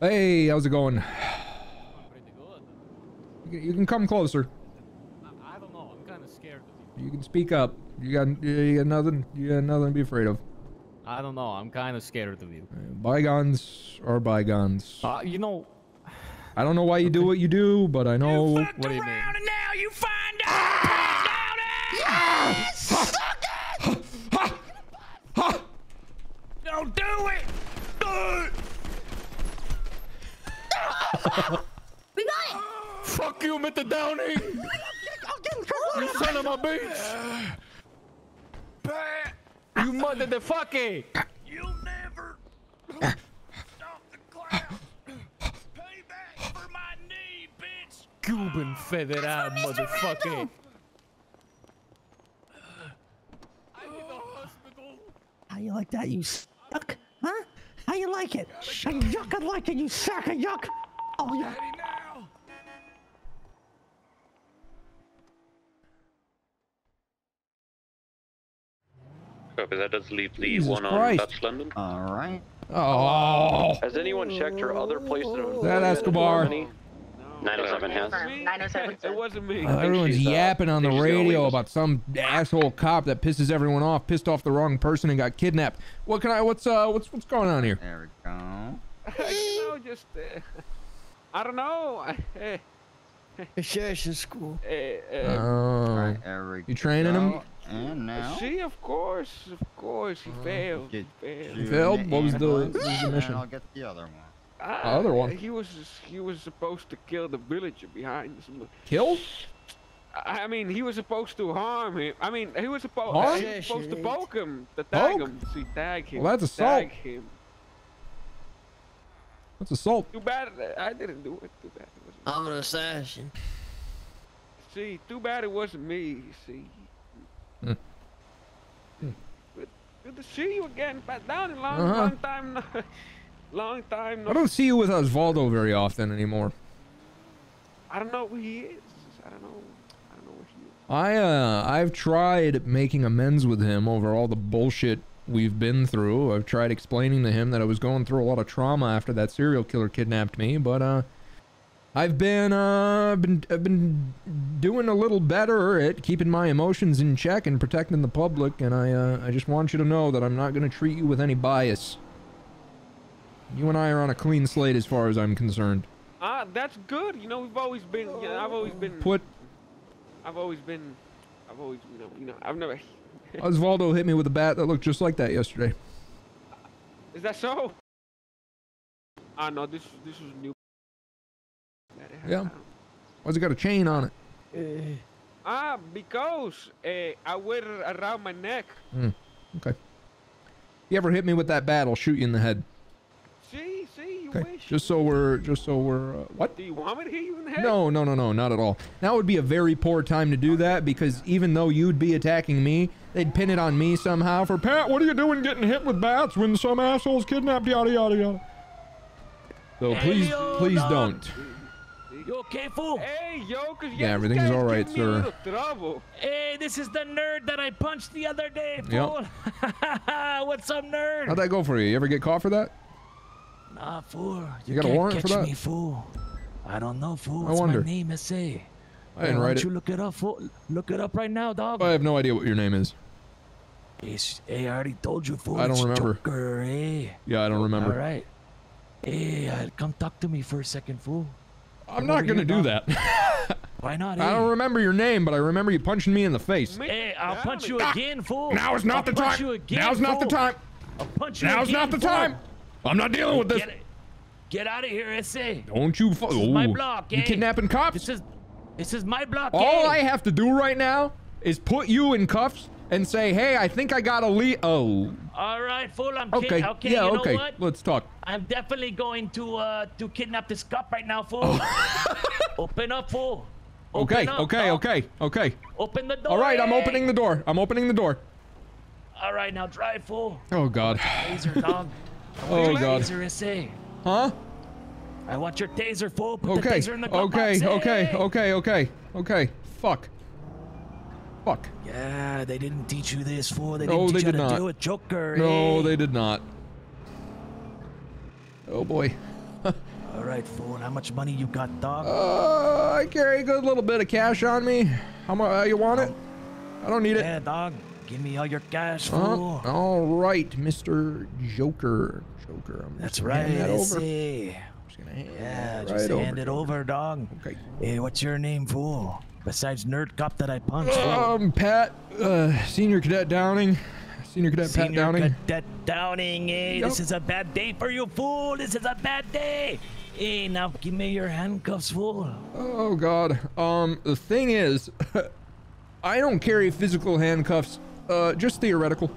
Hey, how's it going? Pretty good. You can- You can come closer. I, don't know. I'm kind of scared of you. You can speak up. You got you got nothing. You got nothing to be afraid of. I don't know. I'm kind of scared of you. Uh, Bygones are bygones. Uh, you know, I don't know why you do what you do, but I know. what do you mean? And now you find out. Yes. Don't do it. We got it! Fuck you, Mr. Downing! you son of a bitch! you motherfucker! You'll never stop the clown. Payback for my knee, bitch. Cuban federal motherfucker! I'm in the hospital. How you like that, you suck? Huh? How you like it? How you yuck I like it, you sack of yuck? Oh, yeah. Ready now. Copy, that does leave the Jesus one on Christ. Dutch London. All right. Oh, Has anyone checked her other place of that Escobar. Germany? 907 has. 907 It wasn't me. Uh, everyone's she's, uh, yapping on the I think she's gonna radio about some asshole cop that pisses everyone off, pissed off the wrong person, and got kidnapped. What can I? What's uh? What's what's going on here? There we go. you know, just uh, I don't know. Uh, Assertion school. uh, uh, Oh, All right, there You training him? go. And now. see, of course, of course, he failed. Get failed. you failed? What was the- ambulance, what was the and mission? I'll get the other one. The other one. He was he was supposed to kill the villager behind us. killed? I I mean, he was supposed to harm him. I mean, he was supposed Harm? he was supposed to poke him, to tag Poke? him. See, tag him. Well, that's assault. Tag him. What's assault? Too bad uh, I didn't do it. Too bad it wasn't. I'm an assassin. See, too bad it wasn't me. See. Hmm. Good, good to see you again, Pat Down. Long, Uh-huh. long time. No, long time. No, I don't see you with Osvaldo very often anymore. I don't know who he is. I don't know. I don't know where he is. I uh I've tried making amends with him over all the bullshit we've been through. I've tried explaining to him that I was going through a lot of trauma after that serial killer kidnapped me, but uh I've been uh been I've been doing a little better at keeping my emotions in check and protecting the public and I uh I just want you to know that I'm not going to treat you with any bias. You and I are on a clean slate as far as I'm concerned. Ah, that's good. You know, we've always been. You know, I've always been. Put I've always been. I've always, you know, you know, I've never. Osvaldo hit me with a bat that looked just like that yesterday. Is that so? Ah, no, this this was new. Yeah. Why's it got a chain on it? Ah, because uh, I wear it around my neck. Okay. If You ever hit me with that bat, I'll shoot you in the head. See, see, you Okay. wish. Just so we're, just so we're, uh, what? Do you want me to hit you in the head? No, no, no, no, not at all. Now would be a very poor time to do that because even though you'd be attacking me, they'd pin it on me somehow for Pat. What are you doing getting hit with bats when some assholes kidnapped yada yada yada? So please, yo, please dog. don't. You okay, fool? Hey, yo, cause Yeah, this everything's all right, giving me a sir. Hey, this is the nerd that I punched the other day, Yep. fool. What's up, nerd? How'd that go for you? You ever get caught for that? Nah, fool. You got a can't warrant for catch that? me, fool. I don't know, fool. I What's wonder. my name, SA? I didn't Why write don't it. you look it up, fool? Look it up right now, dog. I have no idea what your name is. It's, hey, I already told you, fool. I don't It's remember. Joker, hey. Yeah, I don't remember. All right. Hey, uh, come talk to me for a second, fool. I'm Come not gonna do dog. that. Why not? I hey? don't remember your name, but I remember you punching me in the face. Hey, I'll Down punch it. you again, fool. Now is not I'll the punch time. You again, Now's not the time. I'll punch you Now's again, not the fool. time. I'm not dealing with this. Get, get out of here, SA. Don't you? Fu- This is my block, You eh? kidnapping cops? This is this is my block. All eh? I have to do right now is put you in cuffs and say, "Hey, I think I got a lead." Oh, All right, fool. I'm okay. okay. yeah, you know okay. what? Let's talk. I'm definitely going to uh to kidnap this cop right now, fool. Open up, fool. Open Okay, up, okay, dog. okay, okay. Open the door. All right, I'm opening the door. I'm opening the door. All right, now drive, fool. Oh God. Taser, dog. Oh God. Huh? I want your taser, fool. Put the Okay. taser in the Okay. box, Okay. hey. Okay. Okay. Okay. Fuck. Fuck. Yeah, they didn't teach you this, fool. They didn't teach they you how did to not. deal with Joker. No, hey. they did not. Oh boy. right, fool. How much money you got, dog? Uh, I carry a good little bit of cash on me. How much? Uh, you want it? I don't need it. yeah, dog. Give me all your cash, fool. all right, Mr. Joker. Joker. I'm That's just gonna hand right. that I over. see. Just gonna hand Yeah, just right hand it over, dog. Okay. Hey, what's your name, fool? Besides Nerd Cop that I punched, fool. Um, Pat, uh, Senior Cadet Downing. Senior Cadet Pat Senior Downing. Cadet Downing, hey, this is a bad day for you, fool. This is a bad day. Hey, now give me your handcuffs, fool. Oh God. Um, the thing is, I don't carry physical handcuffs. Uh, just theoretical.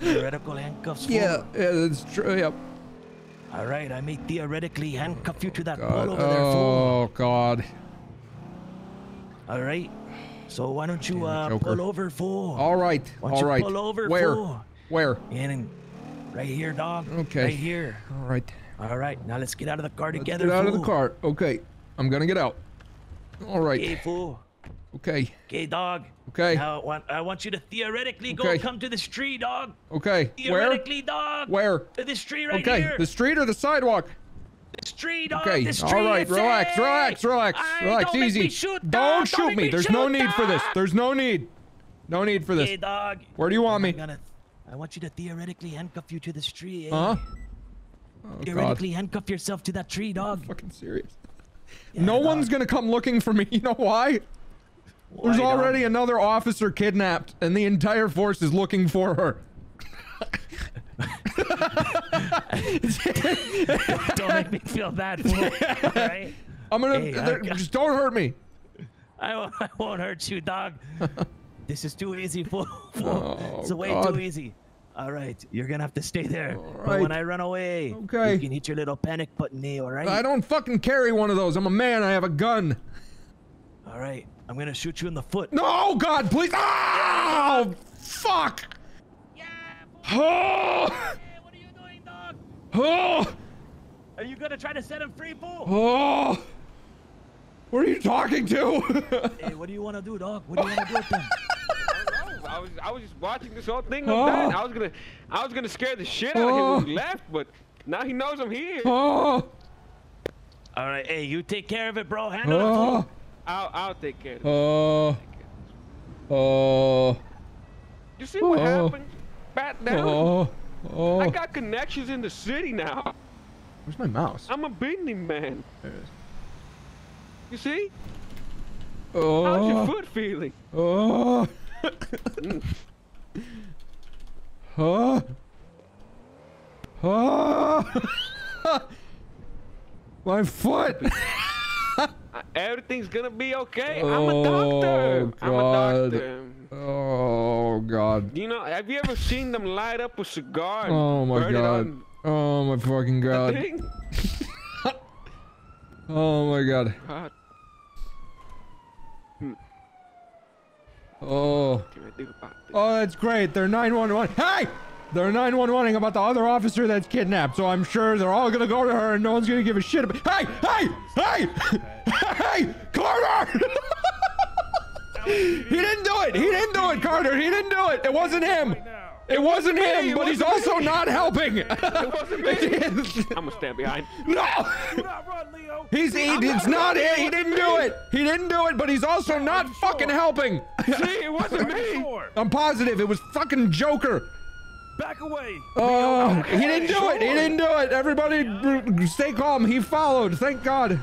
Theoretical handcuffs, fool. Yeah, yeah, that's true. Yep. All right, I may theoretically handcuff you to that God. pole over there, fool. Oh God. All right. So why don't you uh, pull over, fool? All right. All right. pull over, Where? fool? Where? And right here, dog. Okay. Right here. All right. All right. Now let's get out of the car Let's together, get out of the car. Okay. I'm gonna get out. All right. Okay, fool. Okay. Okay, dog. Okay. Now I want, I want you to theoretically go come to this tree, dog. Okay. Where? Dog. Where? To the street right Okay. here. The street or the sidewalk? The street, dog. Okay. The street. All right. Relax. hey! Relax. Relax. Aye, Relax. don't Easy. me shoot, don't dog. shoot make me. There's shoot, no need for this. There's no need. No need for this. Okay, dog. Where do you want me? I'm gonna. I want you to theoretically handcuff you to the street. eh? Huh? Oh God. Theoretically handcuff yourself to that tree, dog. Fucking serious. Yeah, no dog. one's gonna come looking for me. You know why? There's already another officer kidnapped, and the entire force is looking for her. Don't make me feel bad, fool. All right. I'm gonna Hey, I just don't hurt me. I won't, I won't hurt you, dog. this is too easy, fool. fool. Oh, it's way God. too easy. All right, you're gonna have to stay there. But when I run away, Okay. you can hit your little panic button, eh? All right. I don't fucking carry one of those. I'm a man. I have a gun. All right. I'm gonna shoot you in the foot. No, God, please. Ah, oh, fuck. Oh, what are you doing, dog? oh, Are you gonna try to set him free, fool? oh. What are you talking to? hey, what do you want to do, dog? What do you want to do with them? I was I was just watching this whole thing Oh. that. I was gonna I was gonna scare the shit out of him when he oh. left, but now he knows I'm here. oh, All right. Hey, you take care of it, bro. Handle oh, fool. I'll I'll take care of it. oh, oh, You see what Oh. happened? Bat down. oh, oh. I got connections in the city now. Where's my mouse? I'm a business man. There it is. You see? Oh. How's your Oh, foot feeling? oh, oh, oh. My foot. Everything's gonna be okay. I'm Oh, a doctor. I'm a doctor. Oh God. You know, have you ever seen them light up a cigar? Oh my God. Oh my fucking God. Oh my God. God, Oh. what can I do about this? Oh, that's great. They're 911. Hey! They're 911ing about the other officer that's kidnapped, so I'm sure they're all gonna go to her and no one's gonna give a shit about. Hey! Hey! Hey! hey! Carter! he didn't do it! He didn't do it, Carter! He didn't do it! It wasn't him! It wasn't him, It but he's wasn't also me. not helping! It wasn't me. I'm gonna stand behind. No! not run, Leo. He's he, it's not it. He didn't do it. He didn't do it, but he's also not fucking helping. See, it wasn't me. Sure. I'm positive it was fucking Joker. Back away. Oh, he didn't do it. He didn't do it. Everybody, stay calm. He followed. Thank God.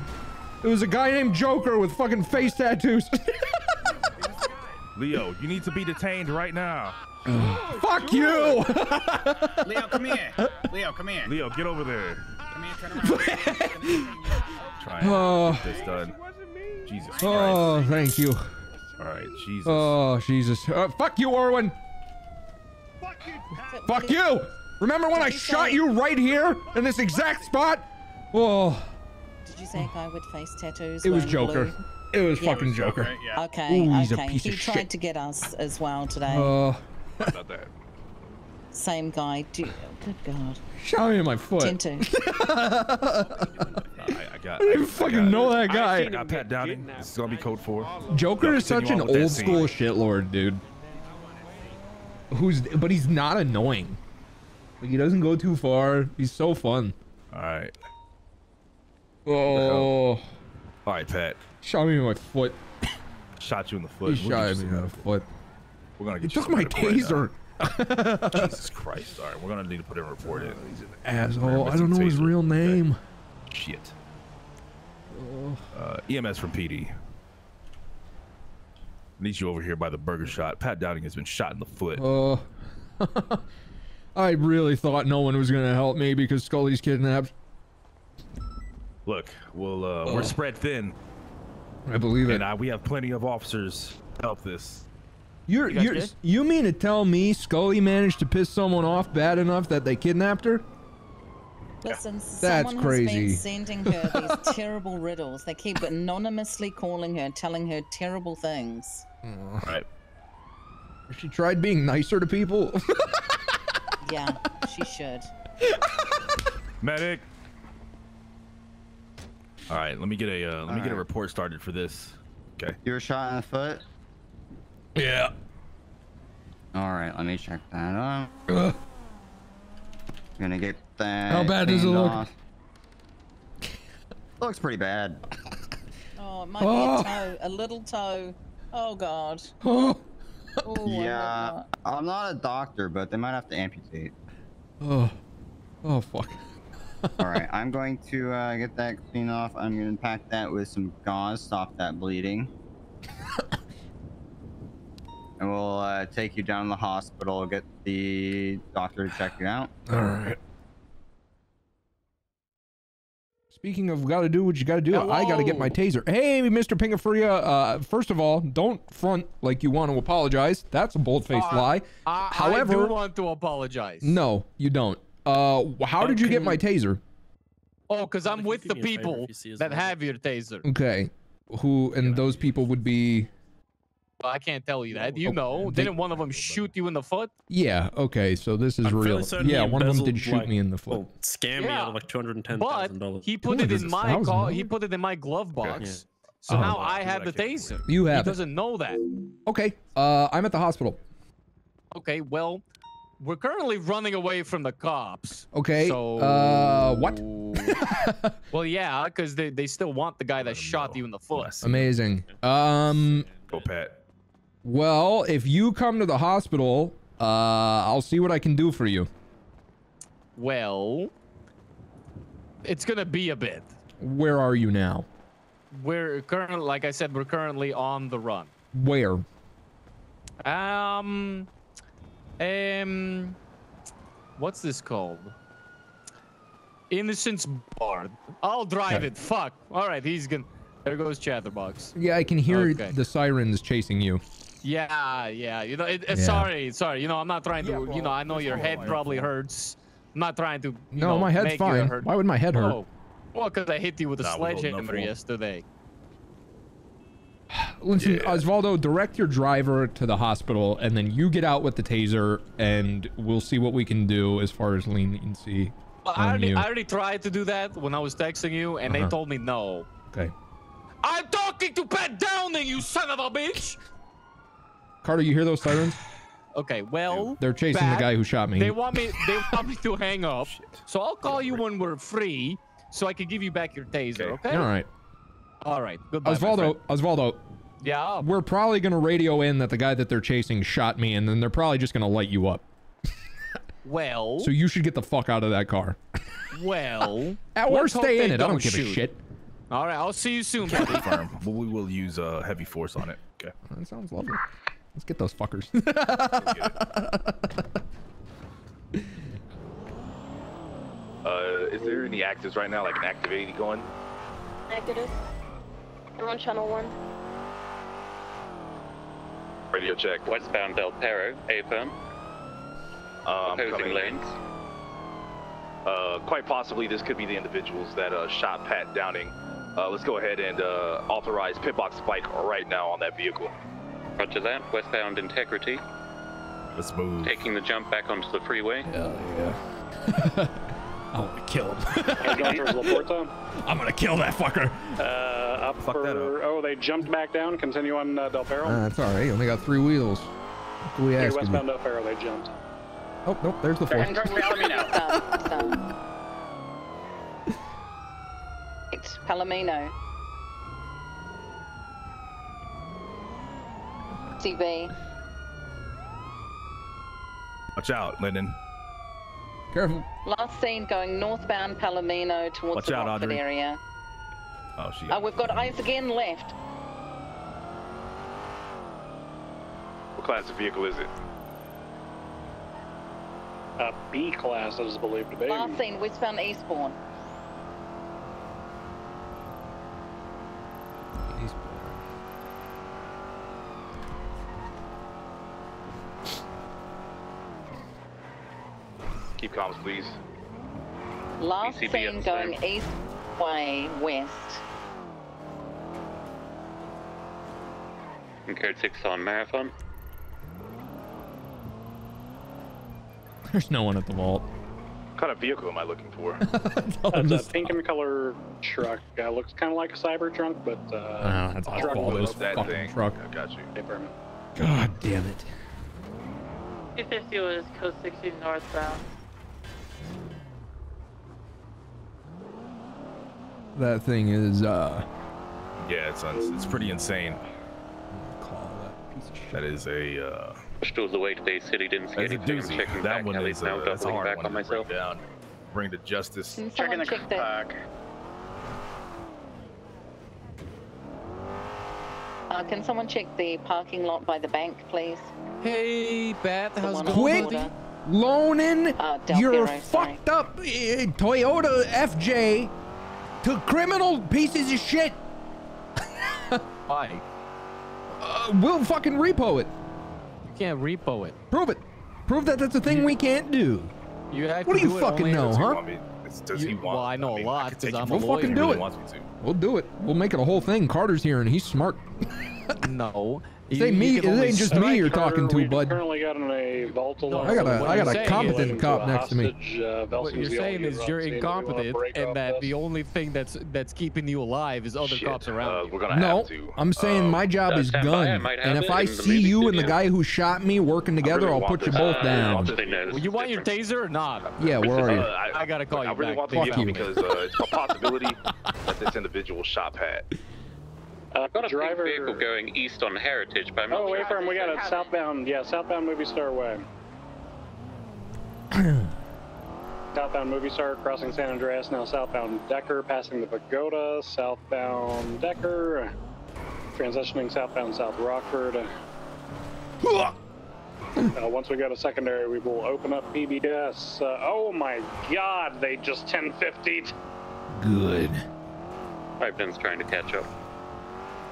It was a guy named Joker with fucking face tattoos. Leo, you need to be detained right now. Fuck you. Leo, come here. Leo, come here. Leo, get over there. Come here, turn around. Try and Oh. get this done. Jesus Christ. Oh, thank you. All right, Jesus. Oh, Jesus. Uh, fuck you, Orwin. Fuck you. Remember when I shot you right here in this exact spot? Oh, Did you say a guy with face tattoos? it was Joker. blue? It was Yeah. fucking Joker. Right, yeah. Okay, Ooh, he's a okay. piece he of tried shit. to get us as well today. Oh, About that. Same guy. Do, good God. shot me in my foot. Tinto. I, I got. I didn't I fucking got- know that I guy. seen I got him Pat get Downing. kidnapped, This is gonna be code four. Joker is such an on with that old school shitlord, dude. Who's but he's not annoying. Like he doesn't go too far. He's so fun. All right. Oh, All right, Pat. shot me in my foot. Shot you in the foot. He We'll shot you me in the foot. We're gonna He get you took my medical right taser. Jesus Christ! All right, we're gonna need to put in a report in. He's an Asshole. I don't know his Taser. real Okay. name. Shit. Uh, EMS from PD. Need you over here by the burger shot. Pat Downing has been shot in the foot. Oh. I really thought no one was gonna help me because Scully's kidnapped. Look, we'll uh, we're spread thin, I believe it. and uh, we have plenty of officers to help this. You're, You you're, you mean to tell me Scully managed to piss someone off bad enough that they kidnapped her? Listen, That's someone crazy. has been sending her these terrible riddles. They keep anonymously calling her, telling her terrible things. All right. She tried being nicer to people. Yeah, she should. Medic. All right, let me get a uh, let me get a report started for this. Okay. You were shot in the foot? yeah. All right, let me check that out. Ugh. Gonna get that. How bad does it look? off. Looks pretty bad. Oh, it might Oh. be a toe, a little toe. Oh God. Oh. I hope yeah, not. I'm not a doctor, but they might have to amputate. Oh. Oh, fuck. All right, I'm going to uh, get that clean off. I'm gonna pack that with some gauze, stop that bleeding. and we'll uh, take you down to the hospital, get the doctor to check you out. All right. Speaking of gotta do what you gotta do, I gotta get my taser. Hey, Mr. Pingafria, uh, first of all, don't front like you want to apologize. That's a bold-faced Uh, lie. I, However- I do want to apologize. No, you don't. Uh, how did you get my taser? Oh, because I'm with the me a favor people if you see his that have your taser. Okay. Who and those people would be Well, I can't tell you that. You Oh, know, they- didn't one of them shoot you in the foot? Yeah, okay, so this is I'm real. certain Yeah, one of them did shoot like- me in the foot. Well, scam me out Yeah, of like two hundred and ten But dollars. he put What it is in my car. He put it in my glove box. So Oh. now I have the what I can. taser. You He have it. doesn't know that. Okay, uh, I'm at the hospital. Okay, well, we're currently running away from the cops. Okay, So uh, what? well, yeah, because they, they still want the guy that shot know. you in the foot. Amazing. Um, Go, Pat. Well, if you come to the hospital, uh, I'll see what I can do for you. Well, it's gonna be a bit. Where are you now? We're currently, like I said, we're currently on the run. Where? Um, um, what's this called? Innocence Bar. I'll drive Okay. it. Fuck. All right, he's gonna. There goes Chatterbox. Yeah, I can hear Okay. the sirens chasing you. Yeah, yeah. You know, it, it- Yeah. sorry, sorry. You know, I'm not trying to. you know, I know your head probably hurts. I'm not trying to. You No, know, my head's fine. hurt. Why would my head hurt? Oh, well, because I hit you with a Nah, we hold enough sledgehammer yesterday. Listen, Yeah. Osvaldo, direct your driver to the hospital, and then you get out with the taser, and we'll see what we can do as far as leniency. Well, I already. I already tried to do that when I was texting you, and Uh-huh. they told me no. Okay. I'm talking to Pat Downing, you son of a bitch. Carter, you hear those sirens? Okay, well, They're chasing Pat, the guy who shot me. They want me. They want me to hang up. So I'll call you when we're free, so I can give you back your taser. Okay. Okay. All right. All right. Goodbye. Osvaldo. Osvaldo, Yeah. we're probably going to radio in that the guy that they're chasing shot me, and then they're probably just going to light you up. Well. So you should get the fuck out of that car. well. At worst, let's stay in it. I don't don't give a shit. All right. I'll see you soon, buddy. Confirm. but we will use uh, heavy force on it. Okay. That sounds lovely. Let's get those fuckers. Uh, is there any actives right now, like an activity going? Negative. I'm on channel one. Radio check. Westbound Del Perro, A firm. Um, Opposing lanes. Uh, quite possibly this could be the individuals that uh, shot Pat Downing. Uh, let's go ahead and uh, authorize pitbox spike right now on that vehicle. Roger that. Westbound Integrity. Let's move. Taking the jump back onto the freeway. Hell yeah. I want to kill him. Going towards La I'm going to kill that fucker. Uh, up Fuck that for. Oh, they jumped back down. Continue on uh, Del Perro. Uh, that's all right. You only got three wheels. What we Hey, ask you? westbound Del Perro, they jumped. Oh, nope. There's the fourth. Stop, stop. It's Palomino. CV. Watch out, Lennon. Careful. Last seen going northbound Palomino towards Watch the out, Rockford Audrey. area. Oh, she. Uh, we've got eyes again left. What class of vehicle is it? A B B class, as believed to be. Last seen westbound Eastbourne. Keep comms, please. Last PCB seen going same. east way west. And code 6 on Marathon. There's no one at the vault. What kind of vehicle am I looking for? That's a pink in color truck. Uh, looks kind of like a Cybertruck, but uh, Ah, that's truck Osvaldo's with- that fucking thing. truck. I got you. Okay. God damn it. 250 was code 60 northbound. That thing is, uh, Yeah, it's uns- it's pretty insane. call that piece of shit. That is a uh, Pushed all the way to Bay City, didn't see that's a anything. Doozy. checking That back one is now, uh, that's a doubling hard back one on myself. break down. Bring to justice. Can Checking someone the check that? pack. Uh, can someone check the parking lot by the bank, please? Hey, Beth, The how's one it on Quit the border. loaning Uh, your Piero, sorry. fucked up uh, Toyota FJ to criminal pieces of shit. Why? Uh, we'll fucking repo it. You can't repo it. Prove it. Prove that that's a thing we can't do. You have What to do you it fucking know, huh? want me- is- Does he want? well, I know a mean, lot could 'cause take I'm a We'll lawyer. he fucking do really it. wants me to. We'll do it. We'll make it a whole thing. Carter's here and he's smart. No. This You- ain't me. can It ain't just me you're Carter, talking to, bud. currently got in a vault alert. I got a- what I you're got a saying competent is- cop next to me. Uh, What you're saying is you're on scene. Do we wanna incompetent, break and off that the only thing that's that's keeping you alive is other Shit, cops around uh, you. No, to. I'm saying uh, my job uh, is stand gun. And if I see you and the guy who shot me working together, I'll put you both Uh, down. this They know vehicle. this You want your taser or not? Yeah, where are Uh, you? I, I gotta call you back. want the Fuck vehicle you. because uh, it's a possibility that this individual shot Pat. Uh, I've got a driver. pink vehicle going east on Heritage, but I'm not Oh, wait sure. for him. We got it southbound. Yeah, southbound movie star way. southbound movie star crossing San Andreas. Now southbound Decker, passing the Pagoda. Southbound Decker, transitioning southbound South Rockford. Uh, once we go to secondary, we will open up PBS. Uh, oh my God! They just 1050'd. Good. Pipedown's trying to catch up.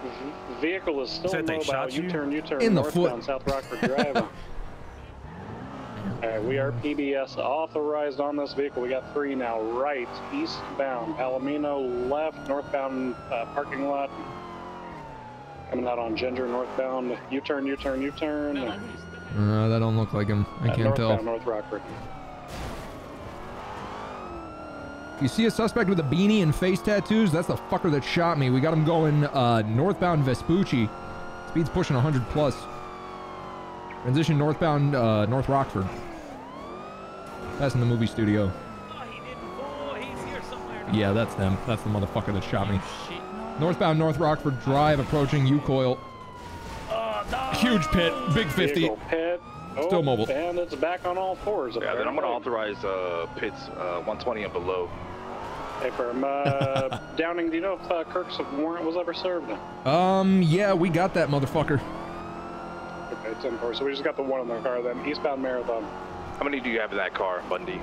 V- Vehicle is still Said they mobile. shot you? U-turn, U-turn, In the northbound foot. South Rockford Drive. Alright, we are PBS authorized on this vehicle. We got three now. Right, eastbound, Palomino, left, northbound uh, parking lot. Coming out on Ginger, northbound. U-turn, U-turn, U-turn. Uh, Uh, that don't look like him. I can't northbound, tell. North Rockford. If you see a suspect with a beanie and face tattoos, that's the fucker that shot me. We got him going uh, northbound Vespucci. Speed's pushing 100 plus. Transition northbound uh, North Rockford. Passing the movie studio. Yeah, that's them. That's the motherfucker that shot me. Northbound North Rockford Drive approaching U-Coil. Huge pit, big 50. Vehicle pit. Oh, Still mobile. And it's back on all fours. Yeah, then I'm gonna authorize uh, pits uh, 120 and below. Hey, firm. Uh, Downing, do you know if uh, Kirk's warrant was ever served? Um, yeah, we got that motherfucker. Okay, 10 4. So we just got the one in the car then. Eastbound Marathon. How many do you have in that car, Bundy?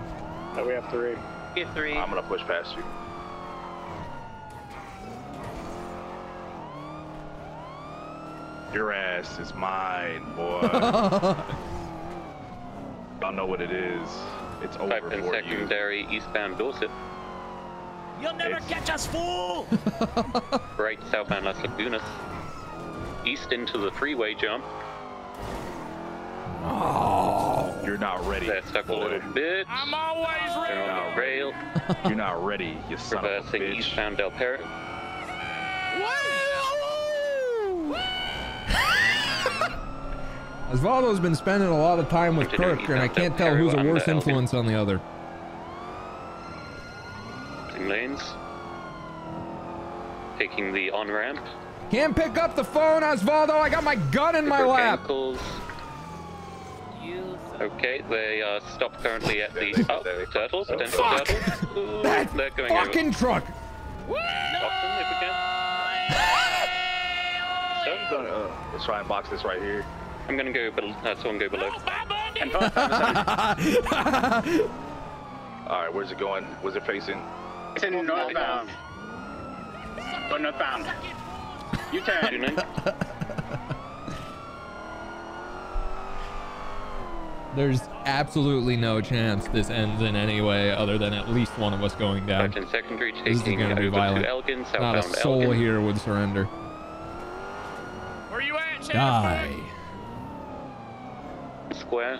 Uh, we have three. Get three. I'm gonna push past you. Your ass is mine, boy. Y'all know what it is. It's over Pipe and for you. secondary eastbound Dorset. You'll never It's- catch us, fool! Right southbound Las Lagunas. East into the freeway jump. Oh, You're not ready. They're stuck a little bit. I'm always They're on the rail. You're not ready, you son of a Reversing bitch. eastbound Del Perro. Osvaldo's been spending a lot of time with Kirk, and I can't tell who's a worse influence on the other. Switching lanes. taking the on ramp. Can't pick up the phone, Osvaldo. I got my gun in my Broke lap. ankles. Okay, they are stopped currently at the oh, turtles, potential Fuck! turtles. Ooh, That they're fucking over. truck. Box them if we can. Uh, let's try and box this right here. I'm gonna go below. Uh, someone go below. All right, where's it going? Where's it facing? It's in northbound. Go northbound. Tune U-turn. in. There's absolutely no chance this ends in any way other than at least one of us going down. Sergeant secondary This is gonna be over violent. to Elgin, Not a soul Elgin. here would surrender. Where you at, Sheriff? Die. Square,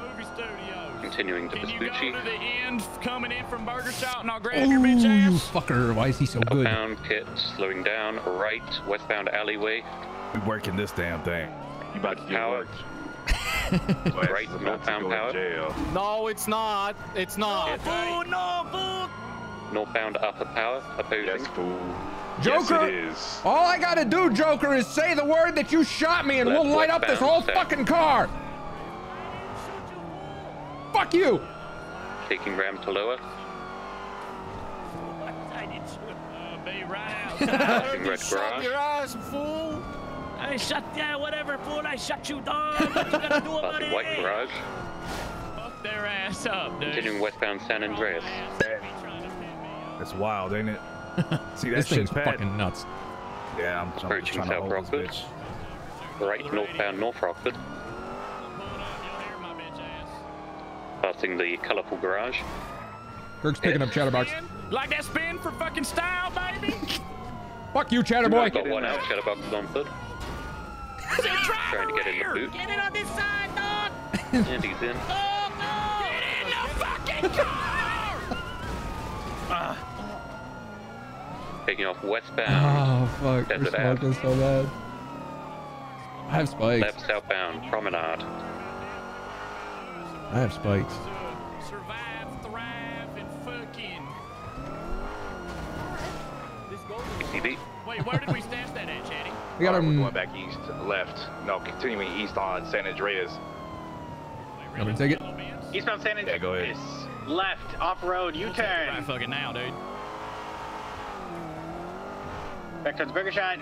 Movie studio. continuing to Can you go Vespucci. to the end coming in from Burger Shot and I'll grab Oh, your bitch you ass? fucker. Why is he so good? Southbound Kit, slowing down, right, westbound alleyway, We working this damn thing. You about to get Power. worked. right, northbound power, Jail. No, it's not. It's not. Food, no food. northbound upper power, opposing. Yes, fool. Joker! Yes, it is. All I gotta do, Joker, is say the word that you shot me and Left we'll light up this whole south. fucking car. Fuck you. Taking ram to lower, I did uh, be right passing outside. Shut your ass, fool. I shut yeah, whatever, fool. I shut you down. What you gonna do about passing it? white garage, Fuck their ass up, dude. continuing westbound San Andreas. That's wild, ain't it? See that This thing's bad. fucking nuts. Yeah, I'm, I'm Approaching trying to South hold this Rockford. bitch. Right, northbound North Rockford, passing the colourful garage. Kirk's picking up Chatterbox. Like that spin for fucking style, baby. Fuck you, Chatterboy. Got one out, Chatterbox is on foot, trying to get in the boot, Get in on this side, dog. and he's in. Oh, no. Get in the fucking car. Ah. Taking off westbound, Oh, fuck. We're Desert Ave. smoking so bad. I have spikes. left southbound Promenade. I have spikes. Survive, thrive, and fucking. ECB. Wait, where did we stash that at, Chatty? We got All right, we're him. going back east, left. No, continuing east on San Andreas. I'm gonna take it. Eastbound San Andreas. Yeah, go ahead. Left, off-road, We'll take it Right U-turn. fucking now, dude. Back towards Burger Shot.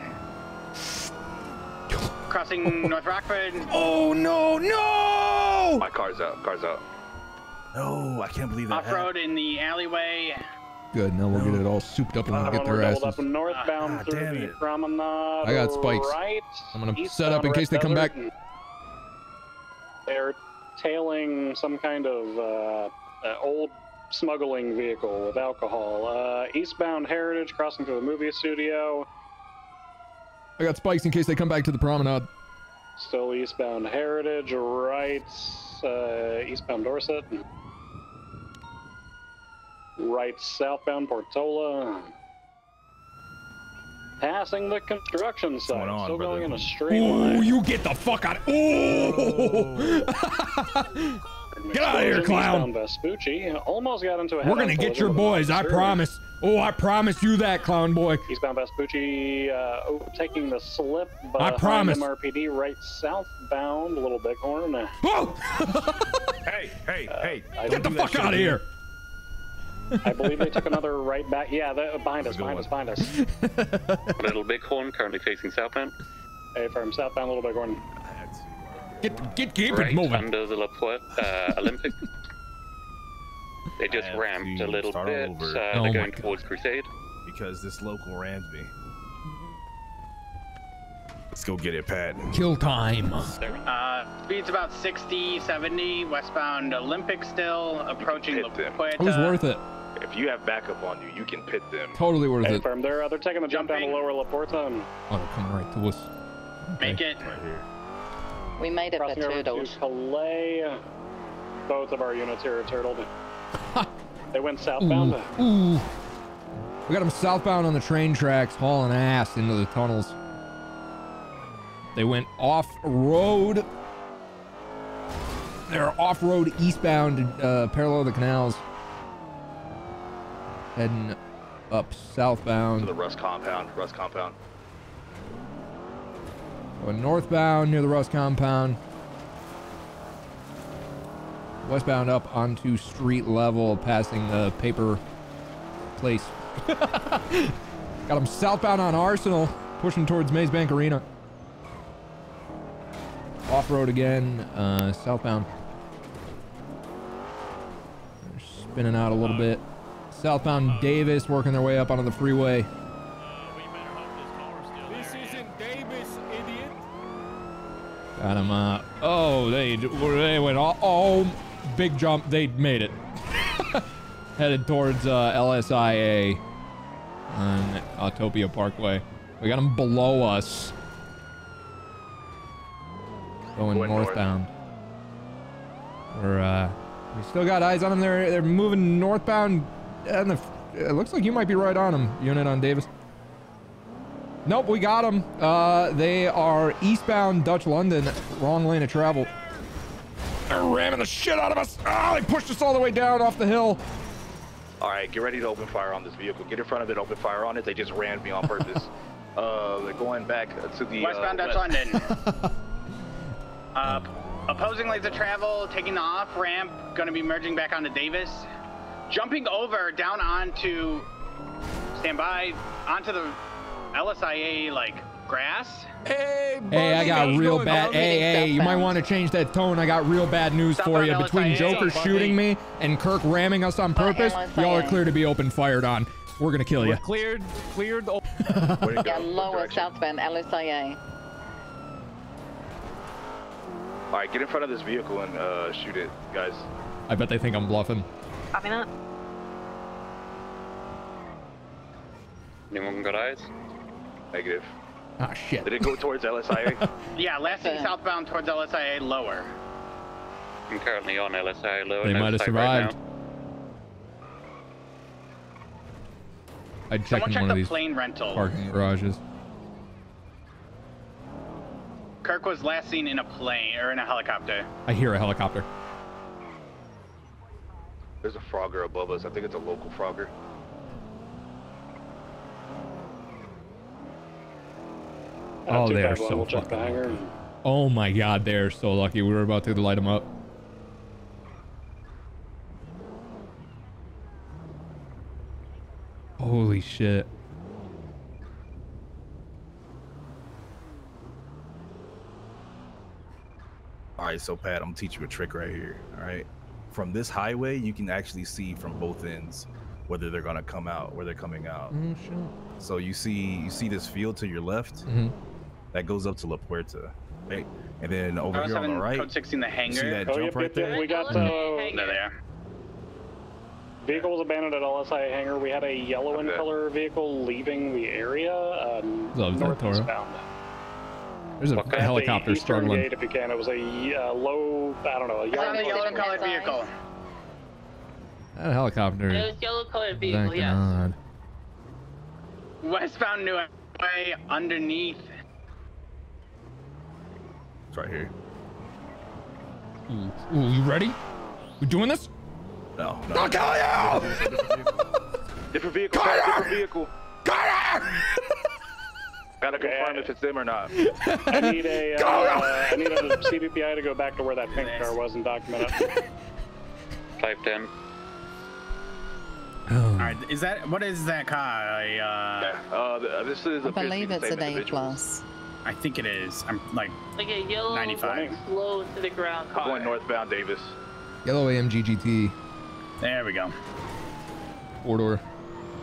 Crossing North Rockford. Oh no, no! My car's out. Car's out. No, I can't believe that. Off-road in the alleyway. Good. Now we'll get it all souped up and we'll get One their we're doubled asses. up northbound Ah, through the promenade. I got spikes. Right. I'm gonna set up in case they come back. They're tailing some kind of uh, uh, old smuggling vehicle with alcohol. Uh, eastbound Heritage crossing to the movie studio. I got spikes in case they come back to the promenade. Still eastbound Heritage. Right. Uh, eastbound Dorset. Right southbound Portola. Passing the construction site. going on, Still going brother? in a straight line. Oh, you get the fuck out! Oh! Get out of here, clown! Vespucci. Almost got into a We're gonna get your boys, I promise. Oh, I promise you that, clown boy. Eastbound Vespucci uh, taking the slip. I behind promise. MRPD right southbound, Little Bighorn. Uh, Oh! Hey, hey, hey. I, Get the fuck out of here! I believe they took another right back. Yeah, they, behind us, Good behind us, behind us. Little Bighorn currently facing southbound. Hey, from southbound, Little Bighorn. Get, get, keep it moving. under the La Puerta, uh, Olympic. They just ramped a little bit. Uh, Oh they're going God. towards Crusade. Because this local rams me. Let's go get it, Pat. Kill time. Uh, speed's about 60, 70. Westbound Olympic still. Approaching La Hit. Puerta. It was worth it. If you have backup on you, you can pit them. Totally worth Hey, it. firm. They're, uh, they're taking the jump down to lower La Puerta and Oh, they're coming right to us. Make it. Right here. We made it the crossing over to turtles. Calais. Both of our units here are turtled. they went southbound. ooh. We got them southbound on the train tracks, hauling ass into the tunnels. They went off-road. They're off-road eastbound, uh, parallel to the canals. Heading up southbound. To the. Rust compound. Rust compound. Going northbound near the Rust compound. Westbound up onto street level, passing the paper place. Got him southbound on Arsenal, pushing towards Maze Bank Arena. Off road again, uh, southbound. They're spinning out a little bit. Southbound Davis working their way up onto the freeway. Got him. Uh, oh, they they went. Oh, oh, big jump. They made it. Headed towards uh, LSIA on Autopia Parkway. We got them below us. Going Going north. northbound. We're uh, we still got eyes on them. They're they're moving northbound. And the, it looks like you might be right on them. Unit on Davis. Nope, we got them. Uh, they are eastbound Dutch London, wrong lane of travel. They're ramming the shit out of us. Ah, they pushed us all the way down off the hill. All right, get ready to open fire on this vehicle. Get in front of it, open fire on it. They just ran me on purpose. uh, they're going back to the Westbound uh, Dutch west. London. uh, opposing lanes of travel, taking the off ramp, going to be merging back onto Davis. Jumping over down onto, stand by, onto the LSIA like grass. Hey, Hey, I got real bad. Hey, hey, you might want to change that tone. I got real bad news for you. Southbound Between LSIA. Joker Southbound shooting me and Kirk ramming us on purpose, y'all are clear to be open fired on. We're gonna kill you. We're cleared, cleared. Oh, Yeah, lower Direction. southbound LSIA. All right, get in front of this vehicle and uh, shoot it, guys. I bet they think I'm bluffing. Copy that. Anyone got eyes? Negative. Ah, shit. Did it go towards LSIA? Yeah, last thing southbound towards LSIA lower. I'm currently on LSI lower. They might have sight right survived. I'd check Someone in one of the these plane rental. parking garages. Kirk was last seen in a plane or in a helicopter. I hear a helicopter. There's a Frogger above us. I think it's a local Frogger. Oh, two they are so We'll check the fucking hangar. lucky. Oh my god, they're so lucky. We were about to light them up. Holy shit. All right, so Pat, I'm gonna teach you a trick right here. All right, from this highway, you can actually see from both ends whether they're gonna come out, where they're coming out. Oh shit. So you see, you see this field to your left, Mhm. That goes up to La Puerta, right? And then over Tower here on the right, Code 16 the hangar. see that Oh, jump yep, right yep, yep. there. We got They're uh, there. vehicle was abandoned at LSI hangar. We had a yellow in color vehicle leaving the area, uh, Love that, Toro. There's a Okay. At the helicopter eastern struggling. If you can, it was a uh, low, I don't know, a It's on the yellow. yellow colored vehicle. That helicopter. It was yellow colored vehicle, Thank yes. God. Westbound New Way underneath. It's right here. Ooh, Ooh, you ready? We doing this? No, no. I'll kill you! Different vehicle, Pat, different vehicle. Gotta confirm if it's them or not. I need a, uh, I need a CBPI to go back to where that pink car was and document it. 510. Oh. All right, is that what is that car? I, uh, Uh, this is I appears to be believe the it's a same day plus. I think it is. I'm like Like a yellow, 95. slow to the ground car. going northbound Davis. Yellow AMG GT. there we go. Four door.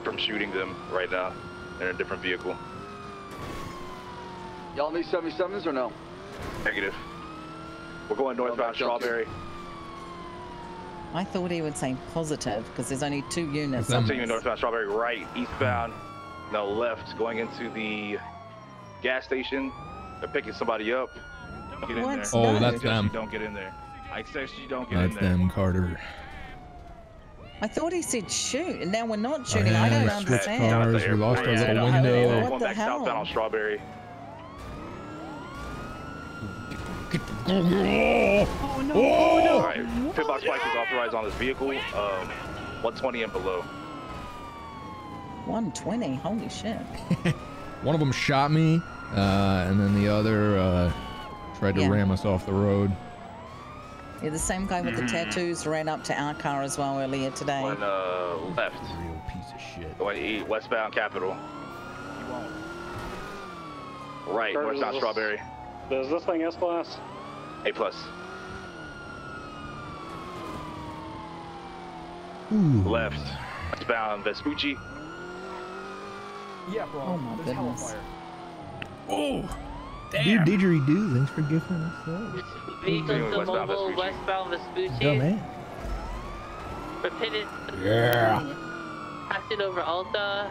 From shooting them right now. They're in a different vehicle. Y'all need 77s or no? Negative. We're going northbound back up to- Strawberry. I thought he would say positive because there's only two units. them. on Continuing this. northbound Strawberry right, eastbound, no left, going into the gas station. They're picking somebody up. Get in What? there. Oh, I that's them. Don't get in there. I said you don't get That's in there. them, Carter. I thought he said shoot, and now we're not shooting. I yeah, don't we switched understand. Down cars. We lost our little Yeah, window. What Going the back southbound hell? on Strawberry. Oh no! Oh no! All right, pitbox spike is authorized on this vehicle. Um, 120 and below. 120. Holy shit. One of them shot me, uh, and then the other uh, tried to Yeah. ram us off the road. Yeah, the same guy with the tattoos ran up to our car as well earlier today. One uh, left. Real piece of shit. One westbound Capital. Right, Curtis, northbound is this- Strawberry. Is this thing S class? A plus. Left, westbound Vespucci. Yeah, bro. Oh my There's goodness. hellfire. Oh, Dude, didgeridoo, thanks for gifting us that. Vehicles Doing to westbound mobile Vespucci. westbound Vespucci. Go, man. Repeated. Yeah. Passing over Alta.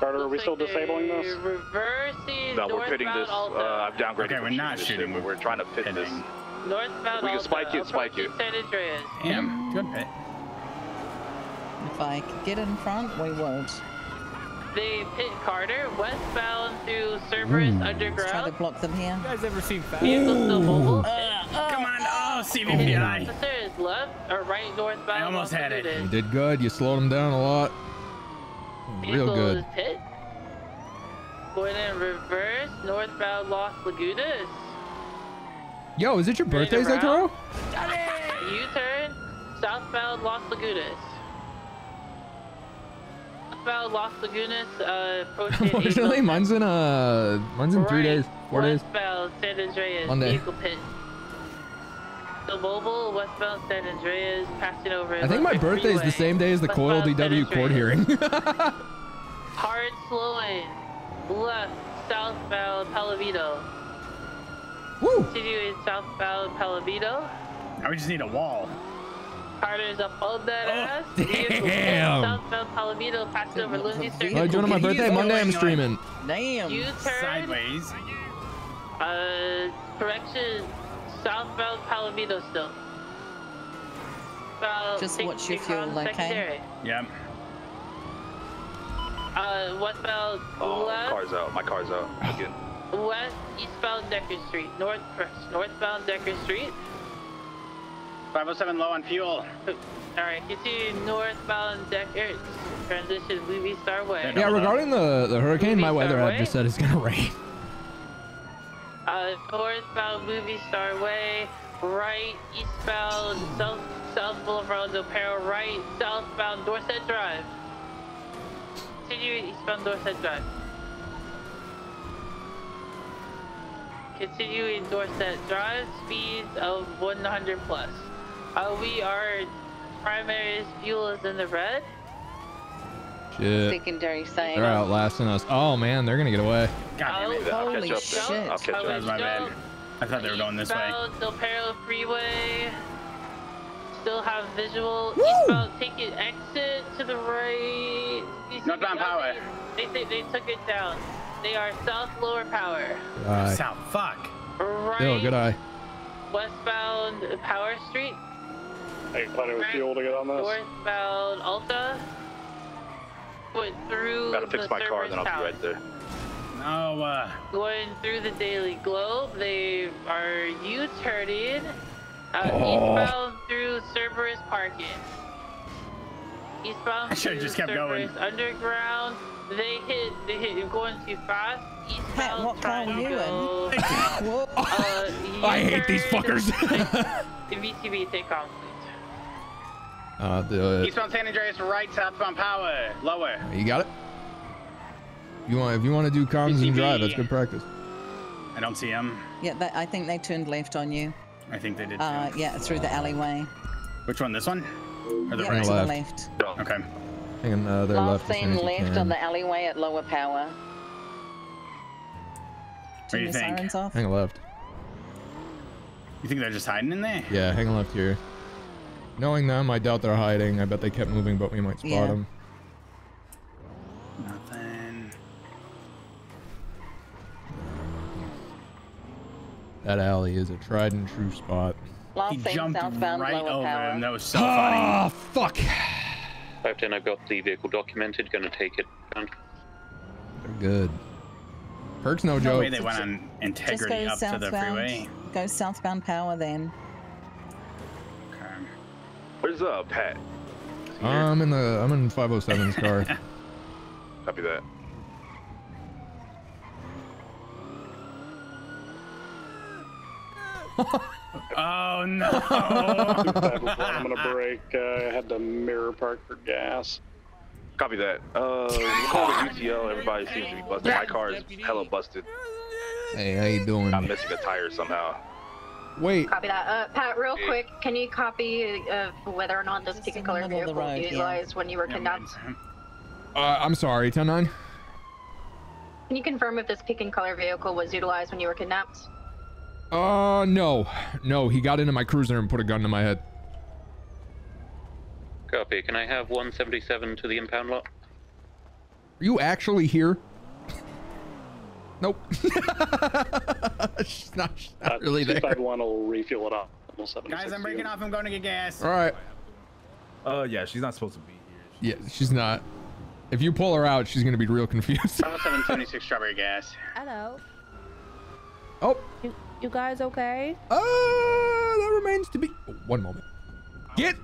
Carter, are we Looks still like disabling this? Reversing No, we're pitting this. Alta. Uh, I've downgraded. Okay, we're not this shooting, shit. We're trying to pit this. Hitting. Northbound We can Alta. spike you, spike you. approaching San Andreas. Damn, good pit. If I could get in front, we would. They pit Carter westbound through Cerberus hmm. Let's try to Underground. block them here. You guys ever seen Fast? Vehicles still mobile. Come on, uh. oh, CVPI. Oh, Officer is left or right northbound. I almost had it. You did good. You slowed them down a lot. Real Vehicle good. is pit. Going in reverse northbound Los Lagunas. Yo, is it your birthday, Turn Zetoro? U-turn southbound Los Lagunas. Southbound Los Lagunas uh, Unfortunately, April mine's in uh, mine's in three days, four days. Westbound San Andreas, Monday. vehicle pit. The mobile westbound San Andreas passing over. I think my Electric birthday is the same day as the Coil westbound San DW court hearing. Hard slowing. Left southbound Palomino. Woo! Continuing southbound Palomino. Now we just need a wall. Carter's up on that. Oh, Vehicle pit, damn. Southbound Palomino passing over Lindsay Circuit. Oh, doing on my birthday Monday. I'm streaming. Damn. U-turn. Sideways. Uh, correction, southbound Palomino still. About Just take- watch your take fuel, on okay? secondary. Yep. Uh, westbound Oh, left, car's out. My car's out. Again. west, eastbound Decker Street, north, northbound Decker Street. 507 low on fuel. Alright, continue northbound Decker, transition Movie Star Way. Yeah, regarding the the hurricane, my weather Star app just said it's gonna rain. Uh, northbound Movie Star Way, right, eastbound South South Boulevard Del Perro, right, southbound Dorset Drive. Continue eastbound Dorset Drive. Continue Continuing Dorset Drive, speeds of 100 plus. Uh, we are primary fuel is in the red. Shit. Secondary same. They're outlasting us. Oh man, they're gonna get away. God damn it. I'll Holy catch up. shit. I'll catch Oh, That up. was my bad. I thought they were going this way. Eastbound Del Perro Freeway. Still have visual. Eastbound, take it exit to the right. You see- Northbound oh, power. They, they, they took it down. They are south lower power. Good eye. South, fuck. Right. Still, good eye. Westbound Power Street. Hey, plenty of fuel to get on this. Northbound Alta. Went through Gotta fix the my car, then I'll be right there. No, uh, Going through the Daily Globe, they are U-turning uh, Oh. eastbound through Cerberus Parking. Eastbound I should've through just kept going. Cerberus Underground. They hit, they hit, you're going too fast. Eastbound what car trying were to you in? go. Whoa. Uh, I hate these U-turn. fuckers. VTV, take on, please. Uh, the, Eastbound San Andreas right, southbound power. Lower. you got it. You want if you want to do comms and drive, that's good practice. I don't see him. Yeah, they, I think they turned left on you. I think they did too. Uh, yeah, through the alleyway. Which one? This one? Or the Yeah, right? to the left. left. Okay. Hanging uh, their Last left as soon seen left on the alleyway at lower power. What do Turn you your think? sirens off. Hang left. You think they're just hiding in there? Yeah, hang left here. Knowing them, I doubt they're hiding. I bet they kept moving, but we might spot Yeah. them. Nothing. That alley is a tried and true spot. Last He jumped southbound right lower over power. him. That was so Ah, funny. fuck. 510, I've got the vehicle documented, gonna take it down. They're good. Perks no No joke. way they went on Just integrity go up to the freeway. Go southbound power then. Okay. Where's uh Pat? I'm in the I'm in 507's car. Copy that. oh no! I'm gonna break. Uh, I had to mirror park for gas. Copy that. Uh, call the UTL. Everybody seems to be busted. My car is hella busted. Hey, how you doing? I'm missing a tire somehow. Wait. Copy that. Uh, Pat, real quick, can you copy of whether or not this Just pink in and the color middle vehicle road, was yeah. utilized when you were kidnapped? Uh, I'm sorry, 109. Can you confirm if this pink and color vehicle was utilized when you were kidnapped? Uh, no, no. He got into my cruiser and put a gun to my head. Copy. Can I have 177 to the impound lot? Are you actually here? Nope. she's not, she's not really there. 251 will refuel it up. We'll 76 Guys, I'm breaking off. I'm going to get gas. All right. Uh, yeah, she's not supposed to be here. Yeah, she's not. If you pull her out, she's gonna be real confused. 776 strawberry gas. Hello. Oh. You, you guys okay? Uh, that remains to be. oh, One moment. Get.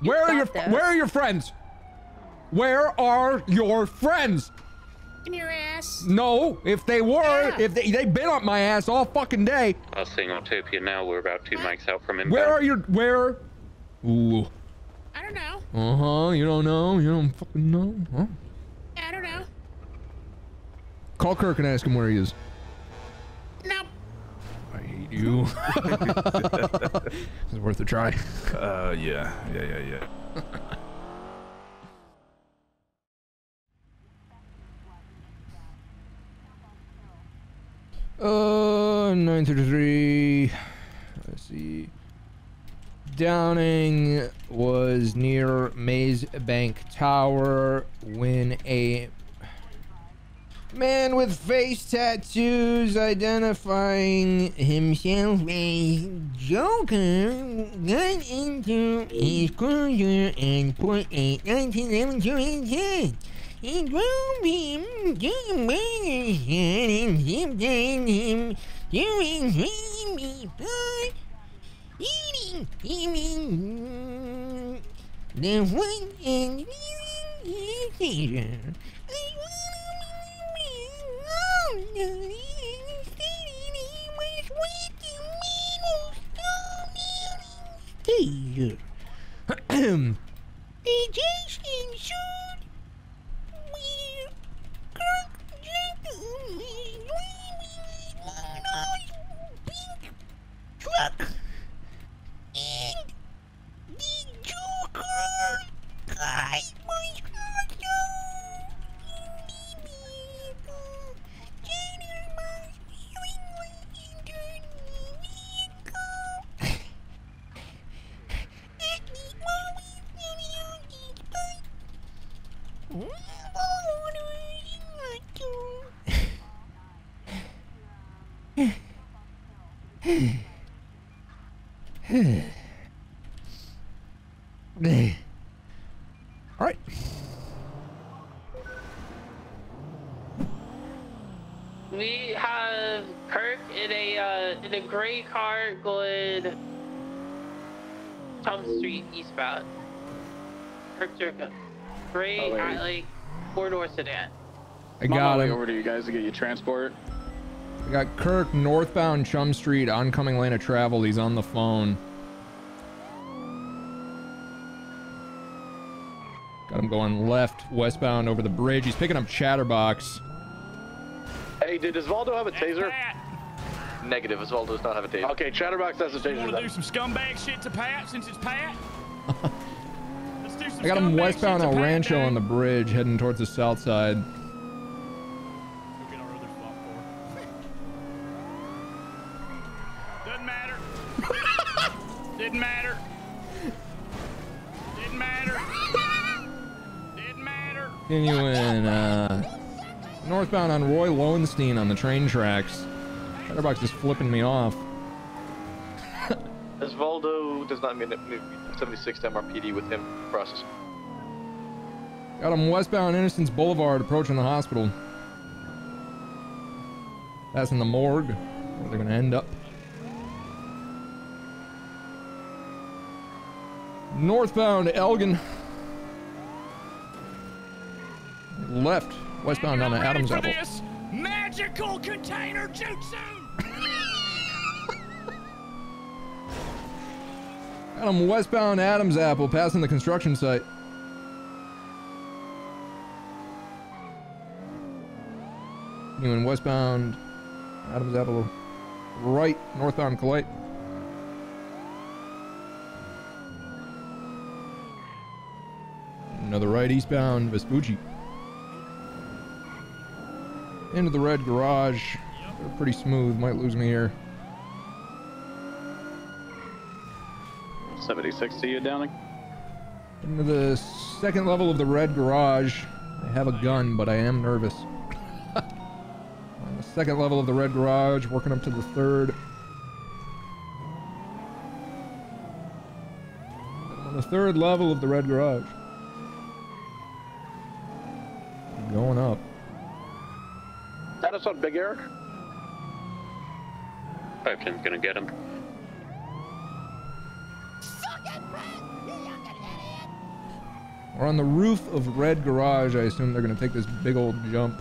Where are your got this. Where are your friends? Where are your friends? In your ass. No, if they were, if they they been up my ass all fucking day. I'll seeing Autopia now. We're about two mics out from him. Where are your where? Ooh. I don't know. Uh huh. You don't know. You don't fucking know. Huh? I don't know. Call Kirk and ask him where he is. No. I hate you. it's worth a try. Uh, yeah, yeah, yeah, yeah. Uh, 933. Let's see. Downing was near Maze Bank Tower when a man with face tattoos identifying himself as Joker got into his cruiser and put a 1911 to his head. To the and zipped him during dreamy part, eating him the one and seizure. I wanna be alone, the city was waiting me, Seizure. They just ensured we're Kirk Jackson is driving a All right. We have Kirk in a uh, in a gray car going Tom Street eastbound. Kirk Jerka. Gray, Oh, wait. like four door sedan. I got my way over to you guys to get you transport. I got Kirk northbound Chum Street, oncoming lane of travel. He's on the phone. Got him going left, westbound over the bridge. He's picking up Chatterbox. Hey, did Osvaldo have a taser? Negative. Osvaldo does not have a taser. Okay, Chatterbox has a taser. Want to do some scumbag shit to Pat since it's Pat? Let's do some I got him westbound shit El Rancho on the bridge, heading towards the south side. Continuing, uh, northbound on Roy Lowenstein on the train tracks. Chatterbox is flipping me off. Osvaldo does not mean it. 76 to MRPD with him process. Got him westbound Innocence Boulevard approaching the hospital. That's in the morgue, where they're gonna end up. Northbound Elgin. Left, westbound on the Adams Apple. this magical container jutsu. Him westbound Adams Apple, passing the construction site. Continuing westbound Adams Apple, right northbound Colite. Another right eastbound Vespucci. Into the red garage. They're pretty smooth. Might lose me here. 76 to you, Downing. Into the second level of the red garage. I have a gun, but I am nervous. On the second level of the red garage, working up to the third. On the third level of the red garage. Going up. Status on Big Eric. 510's gonna get him. We're on the roof of red garage. I assume they're going to take this big old jump.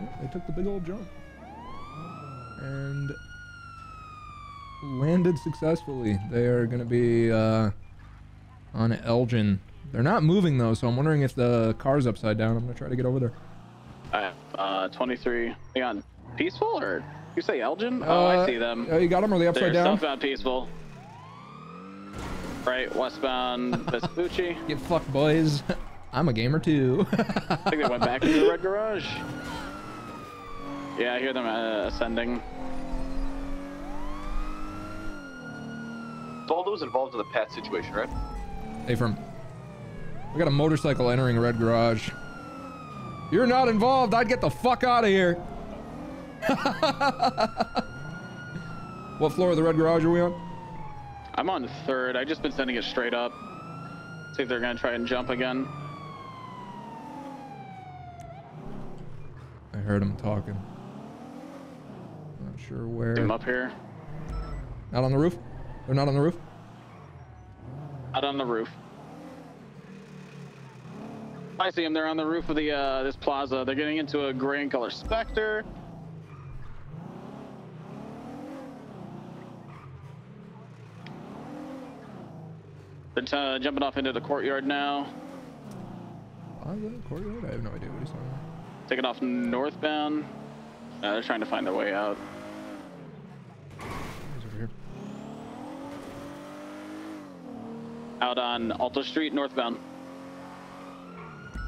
Yep, they took the big old jump. And landed successfully. They are going to be uh, on Elgin. They're not moving though, so I'm wondering if the car's upside down. I'm going to try to get over there. Alright, uh, 23. You on Peaceful or you say Elgin? oh, I Uh, see them. oh, you got 'em? Are they upside They're down? Southbound Peaceful. Right, westbound Vespucci. Get fucked, boys. I'm a gamer too. I think they went back into the red garage. Yeah, I hear them uh, ascending. All those involved in the Pat situation, right? Hey, from. I got a motorcycle entering red garage. You're not involved. I'd get the fuck out of here. what floor of the red garage are we on? I'm on third. I've just been sending it straight up. See if they're gonna try and jump again. I heard him talking. Not sure where. 'em up here. Not on the roof? They're not on the roof? Out on the roof. I see them. They're on the roof of the uh, this plaza. They're getting into a gray and color Spectre. They're uh, jumping off into the courtyard now. Plaza? Courtyard? I have no idea what he's talking about. Taking off northbound. Uh, they're trying to find their way out. He's over here. Out on Alta Street, northbound.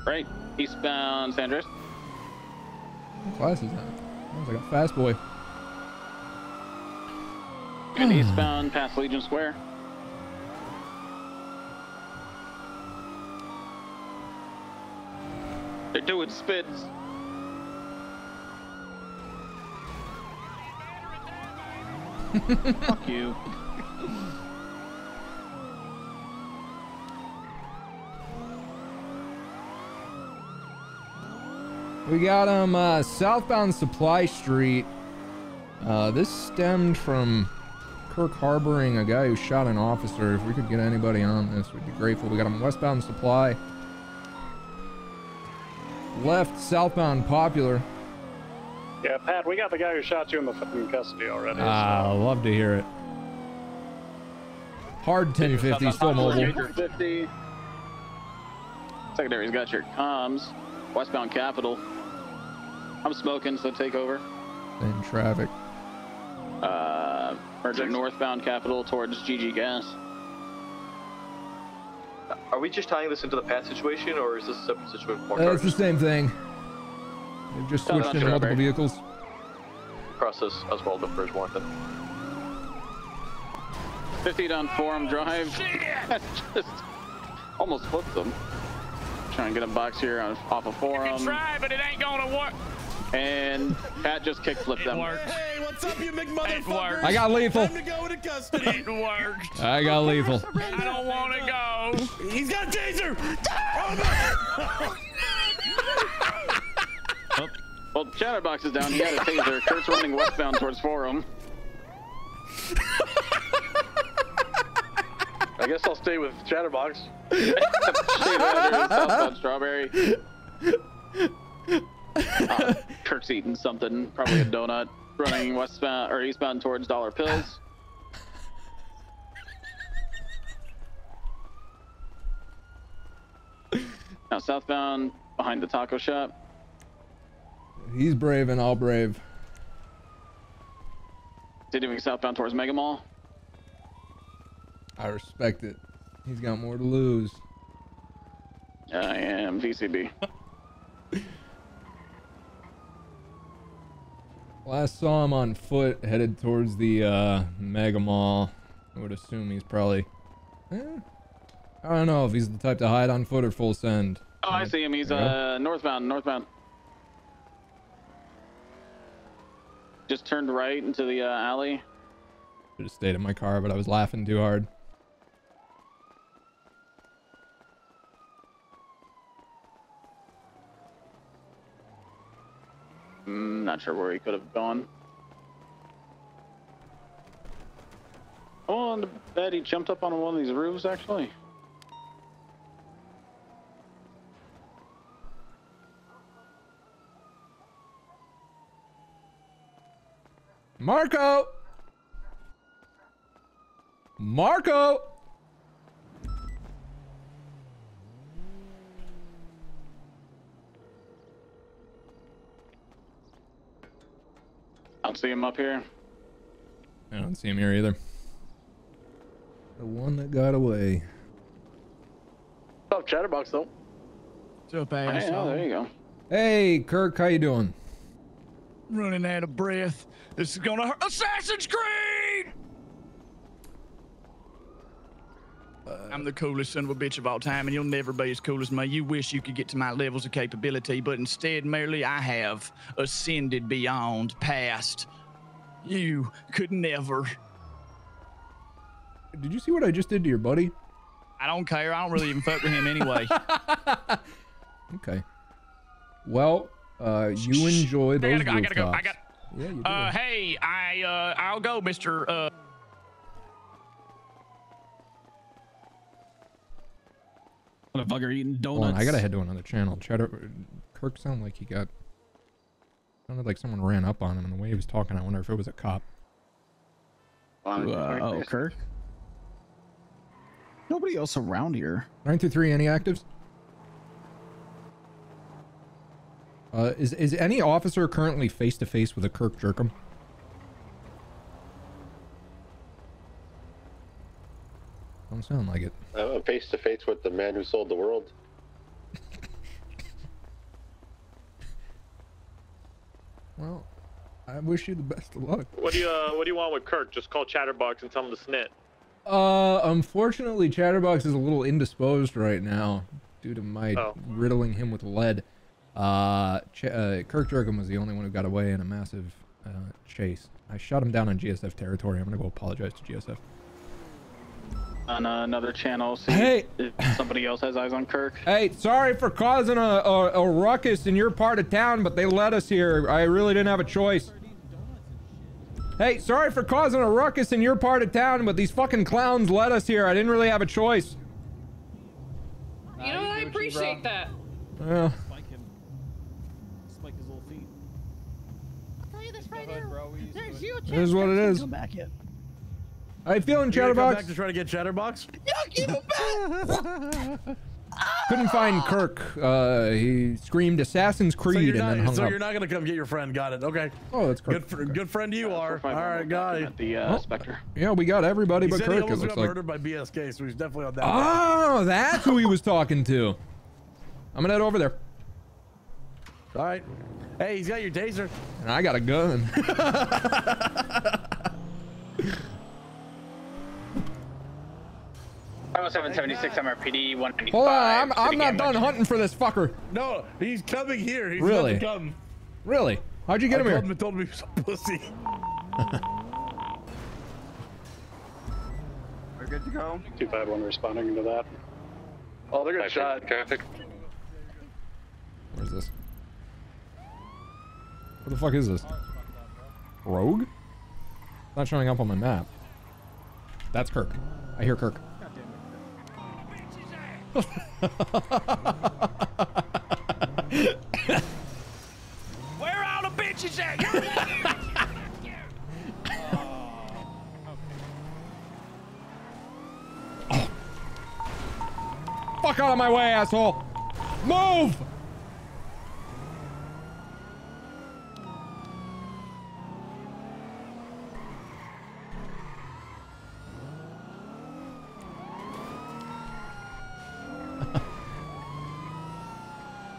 Right, eastbound San Andreas. What class is that? Sounds like a fast boy. And eastbound past Legion Square. They're doing spins. Fuck you. We got him uh, southbound Supply Street. Uh, this stemmed from Kirk harboring a guy who shot an officer. If we could get anybody on this, we'd be grateful. We got him westbound Supply. Left southbound Popular. Yeah, Pat, we got the guy who shot you in the fucking custody already. Ah, love to hear it. Hard 1050, still mobile. Major 50. Secondary's got your comms. Westbound Capital. I'm smoking, so take over. In traffic. Uh, merging northbound Capital towards GG Gas. Are we just tying this into the Pat situation, or is this a separate situation? More Uh, it's the same thing. They've just Sounds switched into multiple strawberry. vehicles. Process as well, the first one then. 50 down Forum Drive. Just almost flipped them. Trying to get a box here on, off of Forum. You can Try, but it ain't gonna work. And Pat just kick flipped them. Hey, what's up, you big motherfucker? I got lethal. Time to go into custody. It worked. I got lethal. I don't want to go. He's got a taser. Oh, well, Chatterbox is down. He had a taser. Kirk's running westbound towards Forum. I guess I'll stay with Chatterbox. Stay there, southbound Strawberry. Uh, Kirk's eating something, probably a donut, running westbound or eastbound towards Dollar Pills. Now southbound behind the taco shop. He's brave and I'll brave. Continuing southbound towards Mega Mall. I respect it. He's got more to lose. I am VCB. Last saw him on foot headed towards the uh, Mega Mall. I would assume he's probably. Eh, I don't know if he's the type to hide on foot or full send. Oh, I see him. He's uh northbound, northbound. Just turned right into the uh, alley. Should have stayed in my car, but I was laughing too hard. Mm, not sure where he could have gone. Oh, on the bed, he jumped up on one of these roofs, actually. Marco! Marco! See him up here. I don't see him here either. The one that got away. What's up, Chatterbox, though? What's up, Hey, oh, there you go. Hey, Kirk, how you doing? Running out of breath. This is gonna hurt. Assassin's Creed! I'm the coolest son of a bitch of all time, and you'll never be as cool as me. You wish you could get to my levels of capability, but instead, merely I have ascended beyond, past. You could never. Did you see what I just did to your buddy? I don't care. I don't really even fuck with him anyway. Okay. Well, uh, you enjoy I those gotta go. I gotta go. I got. Yeah, you do. Uh, hey, I uh, I'll go, Mister. Uh. Motherfucker eating Hold on, donuts. I gotta head to another channel. Cheddar, Kirk sounded like he got. Sounded like someone ran up on him, and the way he was talking, I wonder if it was a cop. Uh, oh, Kirk. Nobody else around here. Nine two three. Any actives? Uh, is is any officer currently face to face with a Kirk Jerkum? Don't sound like it. I'm face to face with the man who sold the world. Well, I wish you the best of luck. What do you uh, What do you want with Kirk? Just call Chatterbox and tell him to snit. Uh, unfortunately, Chatterbox is a little indisposed right now due to my Oh. riddling him with lead. Uh, Ch- uh, Kirk Jerkham was the only one who got away in a massive uh, chase. I shot him down on GSF territory. I'm gonna go apologize to GSF. On uh, another channel, see Hey! if somebody else has eyes on Kirk. Hey, sorry for causing a, a, a ruckus in your part of town, but they let us here. I really didn't have a choice. Hey, sorry for causing a ruckus in your part of town, but these fucking clowns let us here. I didn't really have a choice. You know, I appreciate that. Well, Spike him. Spike his little feet. I'll tell you this right now. There's you, it is what it is. Come back yet. How you feeling, You gonna come Chatterbox? back to try to get Chatterbox? Couldn't find Kirk. Uh, he screamed Assassin's Creed you're, and then not, hung so up. you're not gonna come get your friend. Got it. Okay. Oh, that's Good, Kirk. fr- good friend you are. All right, guy. The uh, Oh. Spectre. Yeah, we got everybody He but said he Kirk. It almost looks got like. murdered by BSK, so he's definitely on that. Oh, that's who he was talking to. I'm gonna head over there. All right. Hey, he's got your taser. And I got a gun. 50776 MRPD 195. Hold on, I'm, I'm not done Watch. hunting for this fucker. No, he's coming here. He's Really? about to come. Really? How'd you get I him here? called him and told him he was a pussy. We're good to go. 251 responding to that. Oh, they're getting shot. Traffic. Where's this? What the fuck is this? Rogue? Not showing up on my map. That's Kirk. I hear Kirk. Where all the bitches at? Oh. Fuck out of my way, asshole! Move!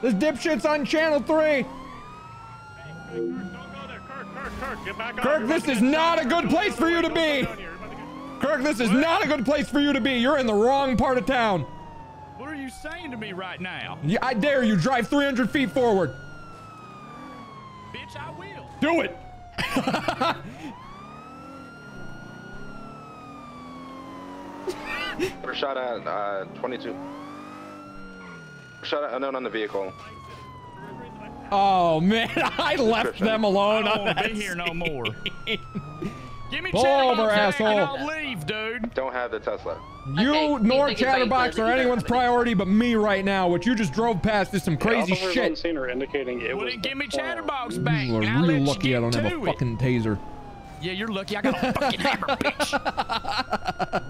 This dipshit's on channel three. Kirk, this is not a good place for you to be. Kirk, this is not a good place for you to be. You're in the wrong part of town. What are you saying to me right now? Yeah, I dare you. Drive 300 feet forward. Bitch, I will. Do it. We're shot at uh, 22. Shot at unknown on the vehicle. Oh man, I left them alone. I on don't want to be here no more. Give me Pull chatterbox over, back and asshole. I'll leave, dude. Don't have the Tesla. You nor think it's like Chatterbox the- or anyone's priority but me right now. What you just drove past is some crazy officers on shit. scene are indicating it Well, was give me uh, chatterbox back. You are and I'll let real lucky I don't have a it. fucking taser. Yeah, you're lucky. I got a fucking hammer, bitch.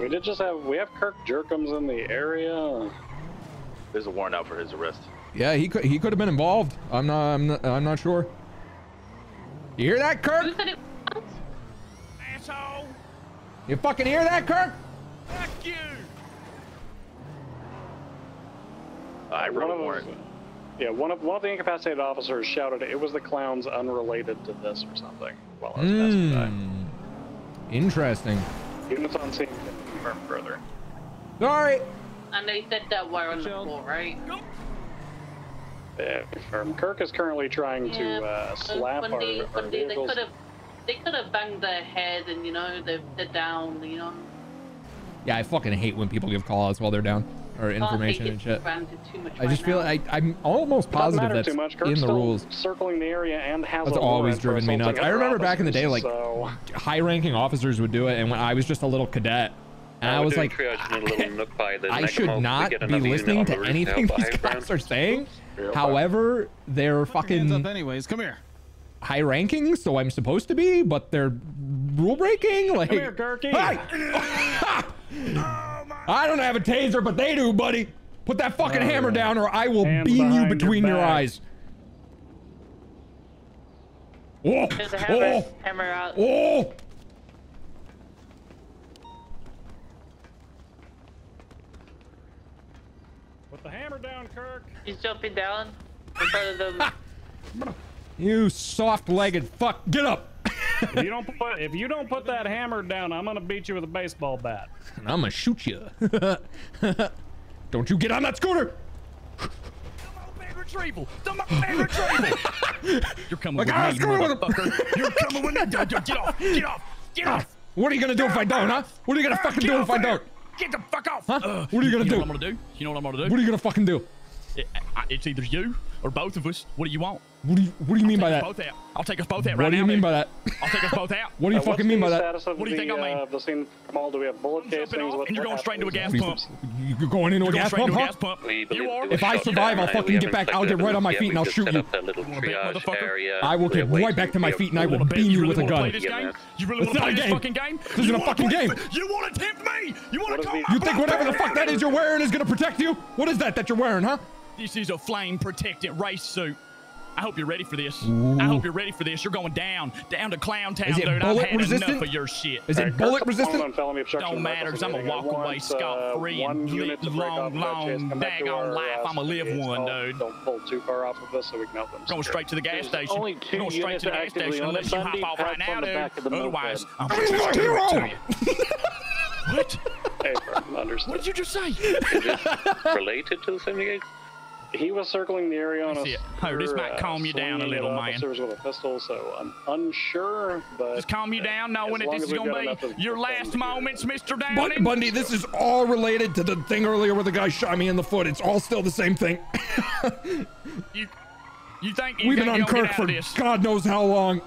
We did just have we have Kirk Jerkems in the area. There's a warrant out for his arrest. Yeah, he could he could have been involved. I'm not I'm not I'm not sure. You hear that, Kirk? Asshole. You fucking hear that, Kirk? Fuck you. I One wrote of a warrant. them- Yeah, one of one of the incapacitated officers shouted it was the clowns unrelated to this or something. While I was passing by. Hmm. Interesting. Units on scene confirm further. Sorry. And they said that we're on the floor, right? Yeah, confirm. Kirk is currently trying Yeah, to uh, slap when our, they, our when they, they could have, they could have banged their head and you know they're, they're down, you know. Yeah, I fucking hate when people give call outs while they're down or information and shit. for granted too much I just right feel now. I I'm almost positive matter that's too much. Kirk's in the rules. circling the area and has That's a always warrant for driven me nuts. I other remember back in the day, like so high-ranking officers would do it, and when I was just a little cadet, and I was like, triage in a little nook by the I should not be listening to anything these guys are saying. However, they're fucking up anyways. Come here. high ranking, so I'm supposed to be, but they're rule breaking. Like, here, Kirky. Hey! I don't have a taser, but they do, buddy. Put that fucking All hammer right. down, or I will Hands beam you behind your between your, eyes. Oh, There's a hammer, oh, hammer out. oh! Hammer down, Kirk. He's jumping down in front of them. You soft-legged fuck! Get up! if you don't put if you don't put that hammer down, I'm gonna beat you with a baseball bat. And I'm gonna shoot you. don't you get on that scooter! Retrieval. The moped retrieval. You're coming Like, with I me, was going with a- motherfucker. You're coming with me. Get off. Get off. Get ah, off. What are you gonna do if I don't, huh? What are you gonna ah, fucking do if I don't? Get the fuck off. Huh? Uh, What are you gonna know do? what I'm gonna do? You know what I'm gonna do? What are you gonna fucking do? It- it's either you or both of us. What do you want? What do you What do you mean by that? both out. I'll take us both out What right do you now, mean dude. by that? I'll take us both out. What do you Uh, fucking mean by that? What do you the, think I mean? Uh, the scene from all? Do we have bullet casings? and you're going straight into a gas pump. You going into a You're going pump, straight huh? into a gas pump. We You are. If I survive, I'll fucking get back. I'll get right on my feet and. I'll shoot you. up that little You wanna bet, triage motherfucker? area. I will get right back to my feet and I will beam you with a wanna gun. Play this game? You really want to play this game. fucking game? This isn't a fucking game. You want to tempt me? You want to come? is You think whatever the fuck that is you're wearing is gonna protect you? What is that that you're wearing, huh? This is a flame protected race suit. I hope you're ready for this. I hope you're ready for this. You're going down, down to Clown Town, Is it dude. I've bullet had resistant? enough of your shit. Is it Alright, bullet resistant? on felony obstruction Don't of matter, 'cause I'ma walk abandon. away Wants, uh, scot-free One and live break long, of that chase. long, Come back daggone life. uh, I'ma live one, Don't- dude. Don't pull too far off of us so we can help them. Going straight to the gas station. only two We're going straight to the gas station on it. unless you hop Bundy, off right pass on now, the dude. back of the Otherwise. I'm I'm going to do it to hero. you. What? Hey, bro, understood. What did you just say? Is this related to the 78? He was circling the area on Let a me see it. Oh, this might calm uh, you down a little, at man. Officers with a pistol, so I'm unsure, but Just calm you down, knowing that this is gonna be your last moments, Mr. Bun- Downing. Bundy, this is all related to the thing earlier where the guy shot me in the foot. It's all still the same thing. You, you think you We've been on Kirk for this? God knows how long.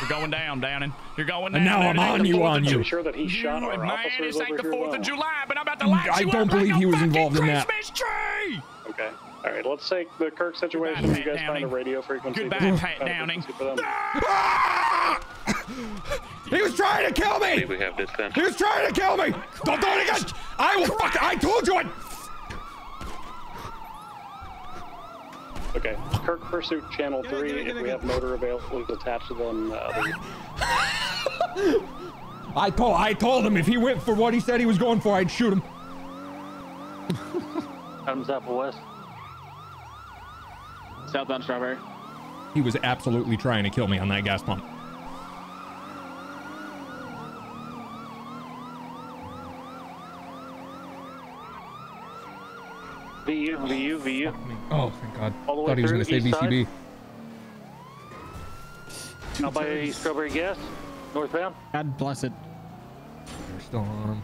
You're going down, Downing. You're going And down. now I'm on you, 4th of on Ju- you. Sure that he shot our man, officers this ain't the 4th of. July, but I'm about to light I you don't believe he was fucking involved in that. Christmas tree. Okay. All right, let's take the Kirk situation. Goodbye, You guys Pat find a radio frequency. Goodbye, find a Pat Downing. frequency. He was trying to kill me! We have distance. He was trying to kill me! Don't do it again! I will fuck I told you it! Okay, Kirk Pursuit Channel 3, if we have motor available, is attached to them. Uh, other... I told I told him if he went for what he said he was going for, I'd shoot him. Adams Apple West. Southbound Strawberry. He was absolutely trying to kill me on that gas pump. VU, VU, VU. Oh, thank God. All the way Thought he was going to say east side? BCB. Out by Strawberry Gas, northbound. God bless it. They're still on.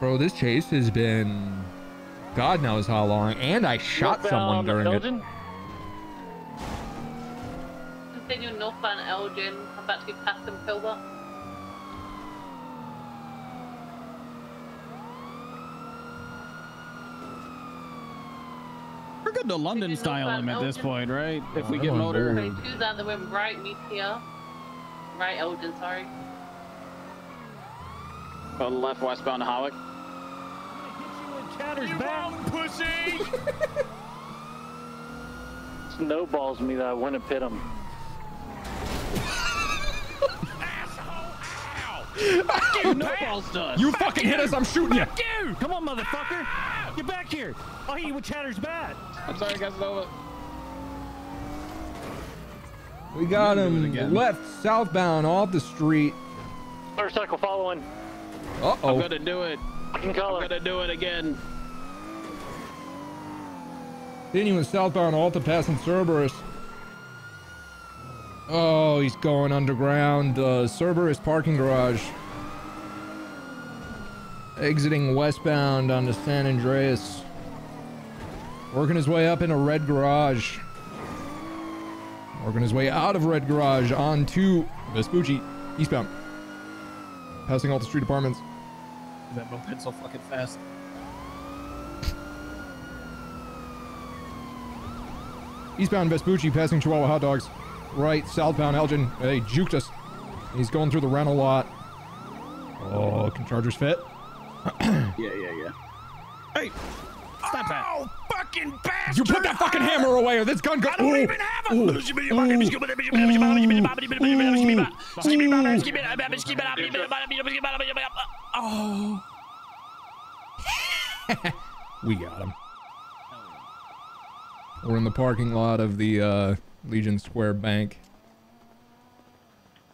Bro, this chase has been God knows how long, and I shot someone Northbound during it. Elgin. Continue northbound Elgin. I'm about to be past them Pilbara. We're good to London style him at this point, right? If we get on motor. Okay, two's out the wind right, meet here. Right, Elgin, sorry. On the left, westbound Hollick. Chatter's You back. wrong, pussy. Snowballs me that I went and pit him. You no balls to us. You fucking hit us, I'm shooting you. You! Come on, motherfucker! Get back here! I'll hit you with Chatter's bat! I'm sorry, guys. Over. We got We're gonna do it him left southbound off the street. Motorcycle following. Uh I'm oh. gonna do it. I'm gonna do it again. Continuing southbound Alta passing Cerberus. Oh, he's going underground. Uh, Cerberus parking garage. Exiting westbound onto San Andreas. Working his way up in a red garage. Working his way out of red garage onto Vespucci, eastbound. Passing all the street apartments. That moped so fucking fast. Eastbound Vespucci passing Chihuahua hot dogs. Right, southbound Elgin. They juked us. He's going through the rental lot. Oh, can Chargers fit? Yeah, yeah, yeah. Hey, stop that. Oh, fucking bastard! You put that fucking hammer away or this gun go- I don't Ooh. even have a. Ooh. Oh. We got him. We're in the parking lot of the uh, Legion Square Bank.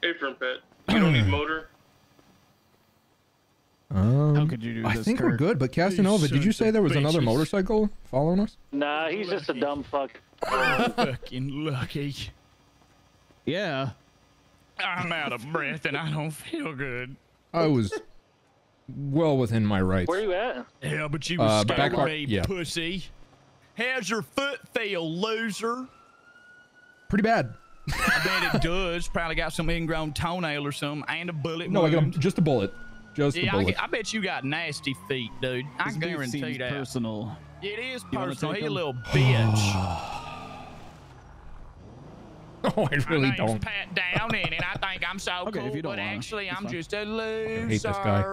Apron pit. You don't need motor. Um, How could you do I this, think we're good, but Casanova, did you say there was another motorcycle following us? Nah, he's just a dumb fuck. Fucking lucky. Yeah. I'm out of breath and I don't feel good. I was well within my rights. Where are you at? Yeah, but you Uh, was scared back of me, yeah. pussy. How's your foot feel, loser? Pretty bad. I bet it does. Probably got some ingrown toenail or something, and a bullet No, I wound. got a, just a bullet. Just yeah, a I, bullet. I bet you got nasty feet, dude. I This guarantee seems that. personal. It is You wanna personal. He a little bitch. oh, I really My name's don't. Pat Downing, and I think I'm so Okay, cool, if you don't but wanna, actually I'm fine. just a loser. hate this guy.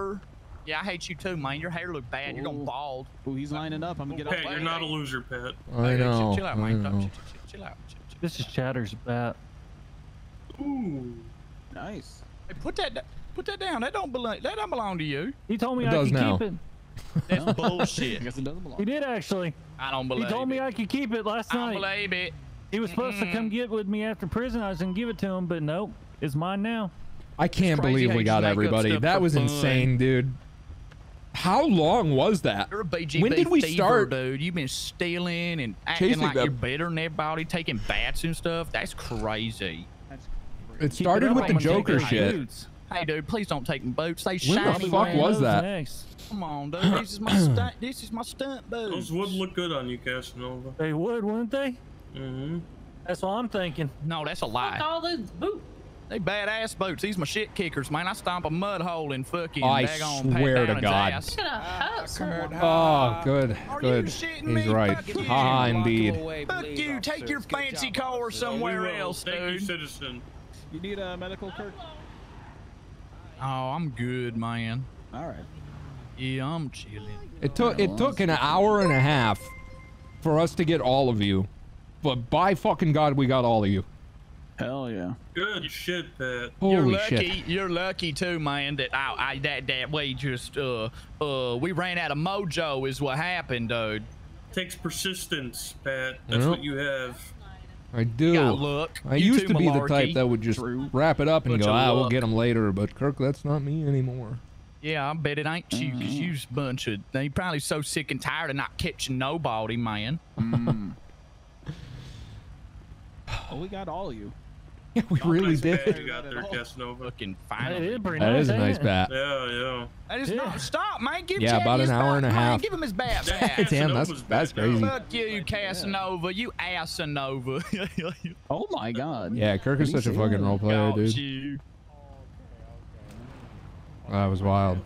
Yeah, I hate you too, man. Your hair look bad. You're gonna bald. Ooh, he's lining up. I'm gonna get Pat, up. you're not a loser, Pat. I Hey, chill- know. Chill out, I man. know. Chill, chill, chill, chill out. Chill, chill. This is Chatter's bat. Ooh. Nice. Hey, put that, put that down. That don't belong. That don't belong to you. He told me It I does could now. keep it. That's bullshit. I guess it doesn't belong. He did actually. I don't believe. He believe. told me. I could keep it last I don't night. believe it. He was supposed to come get with me after prison. I was gonna give it to him, but nope, it's mine now. I can't believe we got just make up everybody. That was fun. insane, dude. How long was that? You're a BGB When did we thiever, start dude? You've been stealing and acting chasing like them? you're better than everybody, taking bats and stuff. That's crazy. It started up, with the I'm gonna take Joker those shit. dudes. Hey, dude, please don't take my boots. They When shiny. the fuck man. was that? Next. Come on, dude. This is my stunt. This is my stunt boots. Those would look good on you, Casanova. They would, wouldn't they? Mm-hmm. That's what I'm thinking. No, that's a lie. all those boots. They badass boots. These my shit kickers, man. I stomp a mud hole in fucking I daggone Pat swear to God. ass. Gonna hurt. Oh, good, good. He's me? right. Fuck you. Haha, indeed. Fuck you. Take your fancy car somewhere we will. else, Thank you, dude. citizen. You need a medical, Kirk? Oh, I'm good, man. All right. Yeah, I'm chilling. It took it took an hour and a half for us to get all of you, but by fucking God, we got all of you. Hell yeah. Good shit, Pat. you're lucky. shit. You're lucky too, man. That I, I that that we just uh uh we ran out of mojo is what happened, dude. Takes persistence, Pat. That's Yep. what you have. I do. Look. I You used too, to be the type that would just wrap it up and Bunch go, of ah, we'll get them later. But Kirk, that's not me anymore. Yeah, I bet it ain't you, Mm-hmm. cause you's a bunch of. They probably so sick and tired of not catching nobody, man. Mm. Oh, we got all of you. Yeah, we really Nice did. bat you got there, Casanova. Fucking finally. is pretty That nice. is a nice bat. Yeah, yeah. That is not stop, man. Give Yeah, Chad about an hour bat, and a man. half. Give him his bat back. Damn, that's that's crazy. Fuck you, Casanova. You assanova. Oh my god. Yeah, Kirk is such a fucking role player, dude. you. That was wild.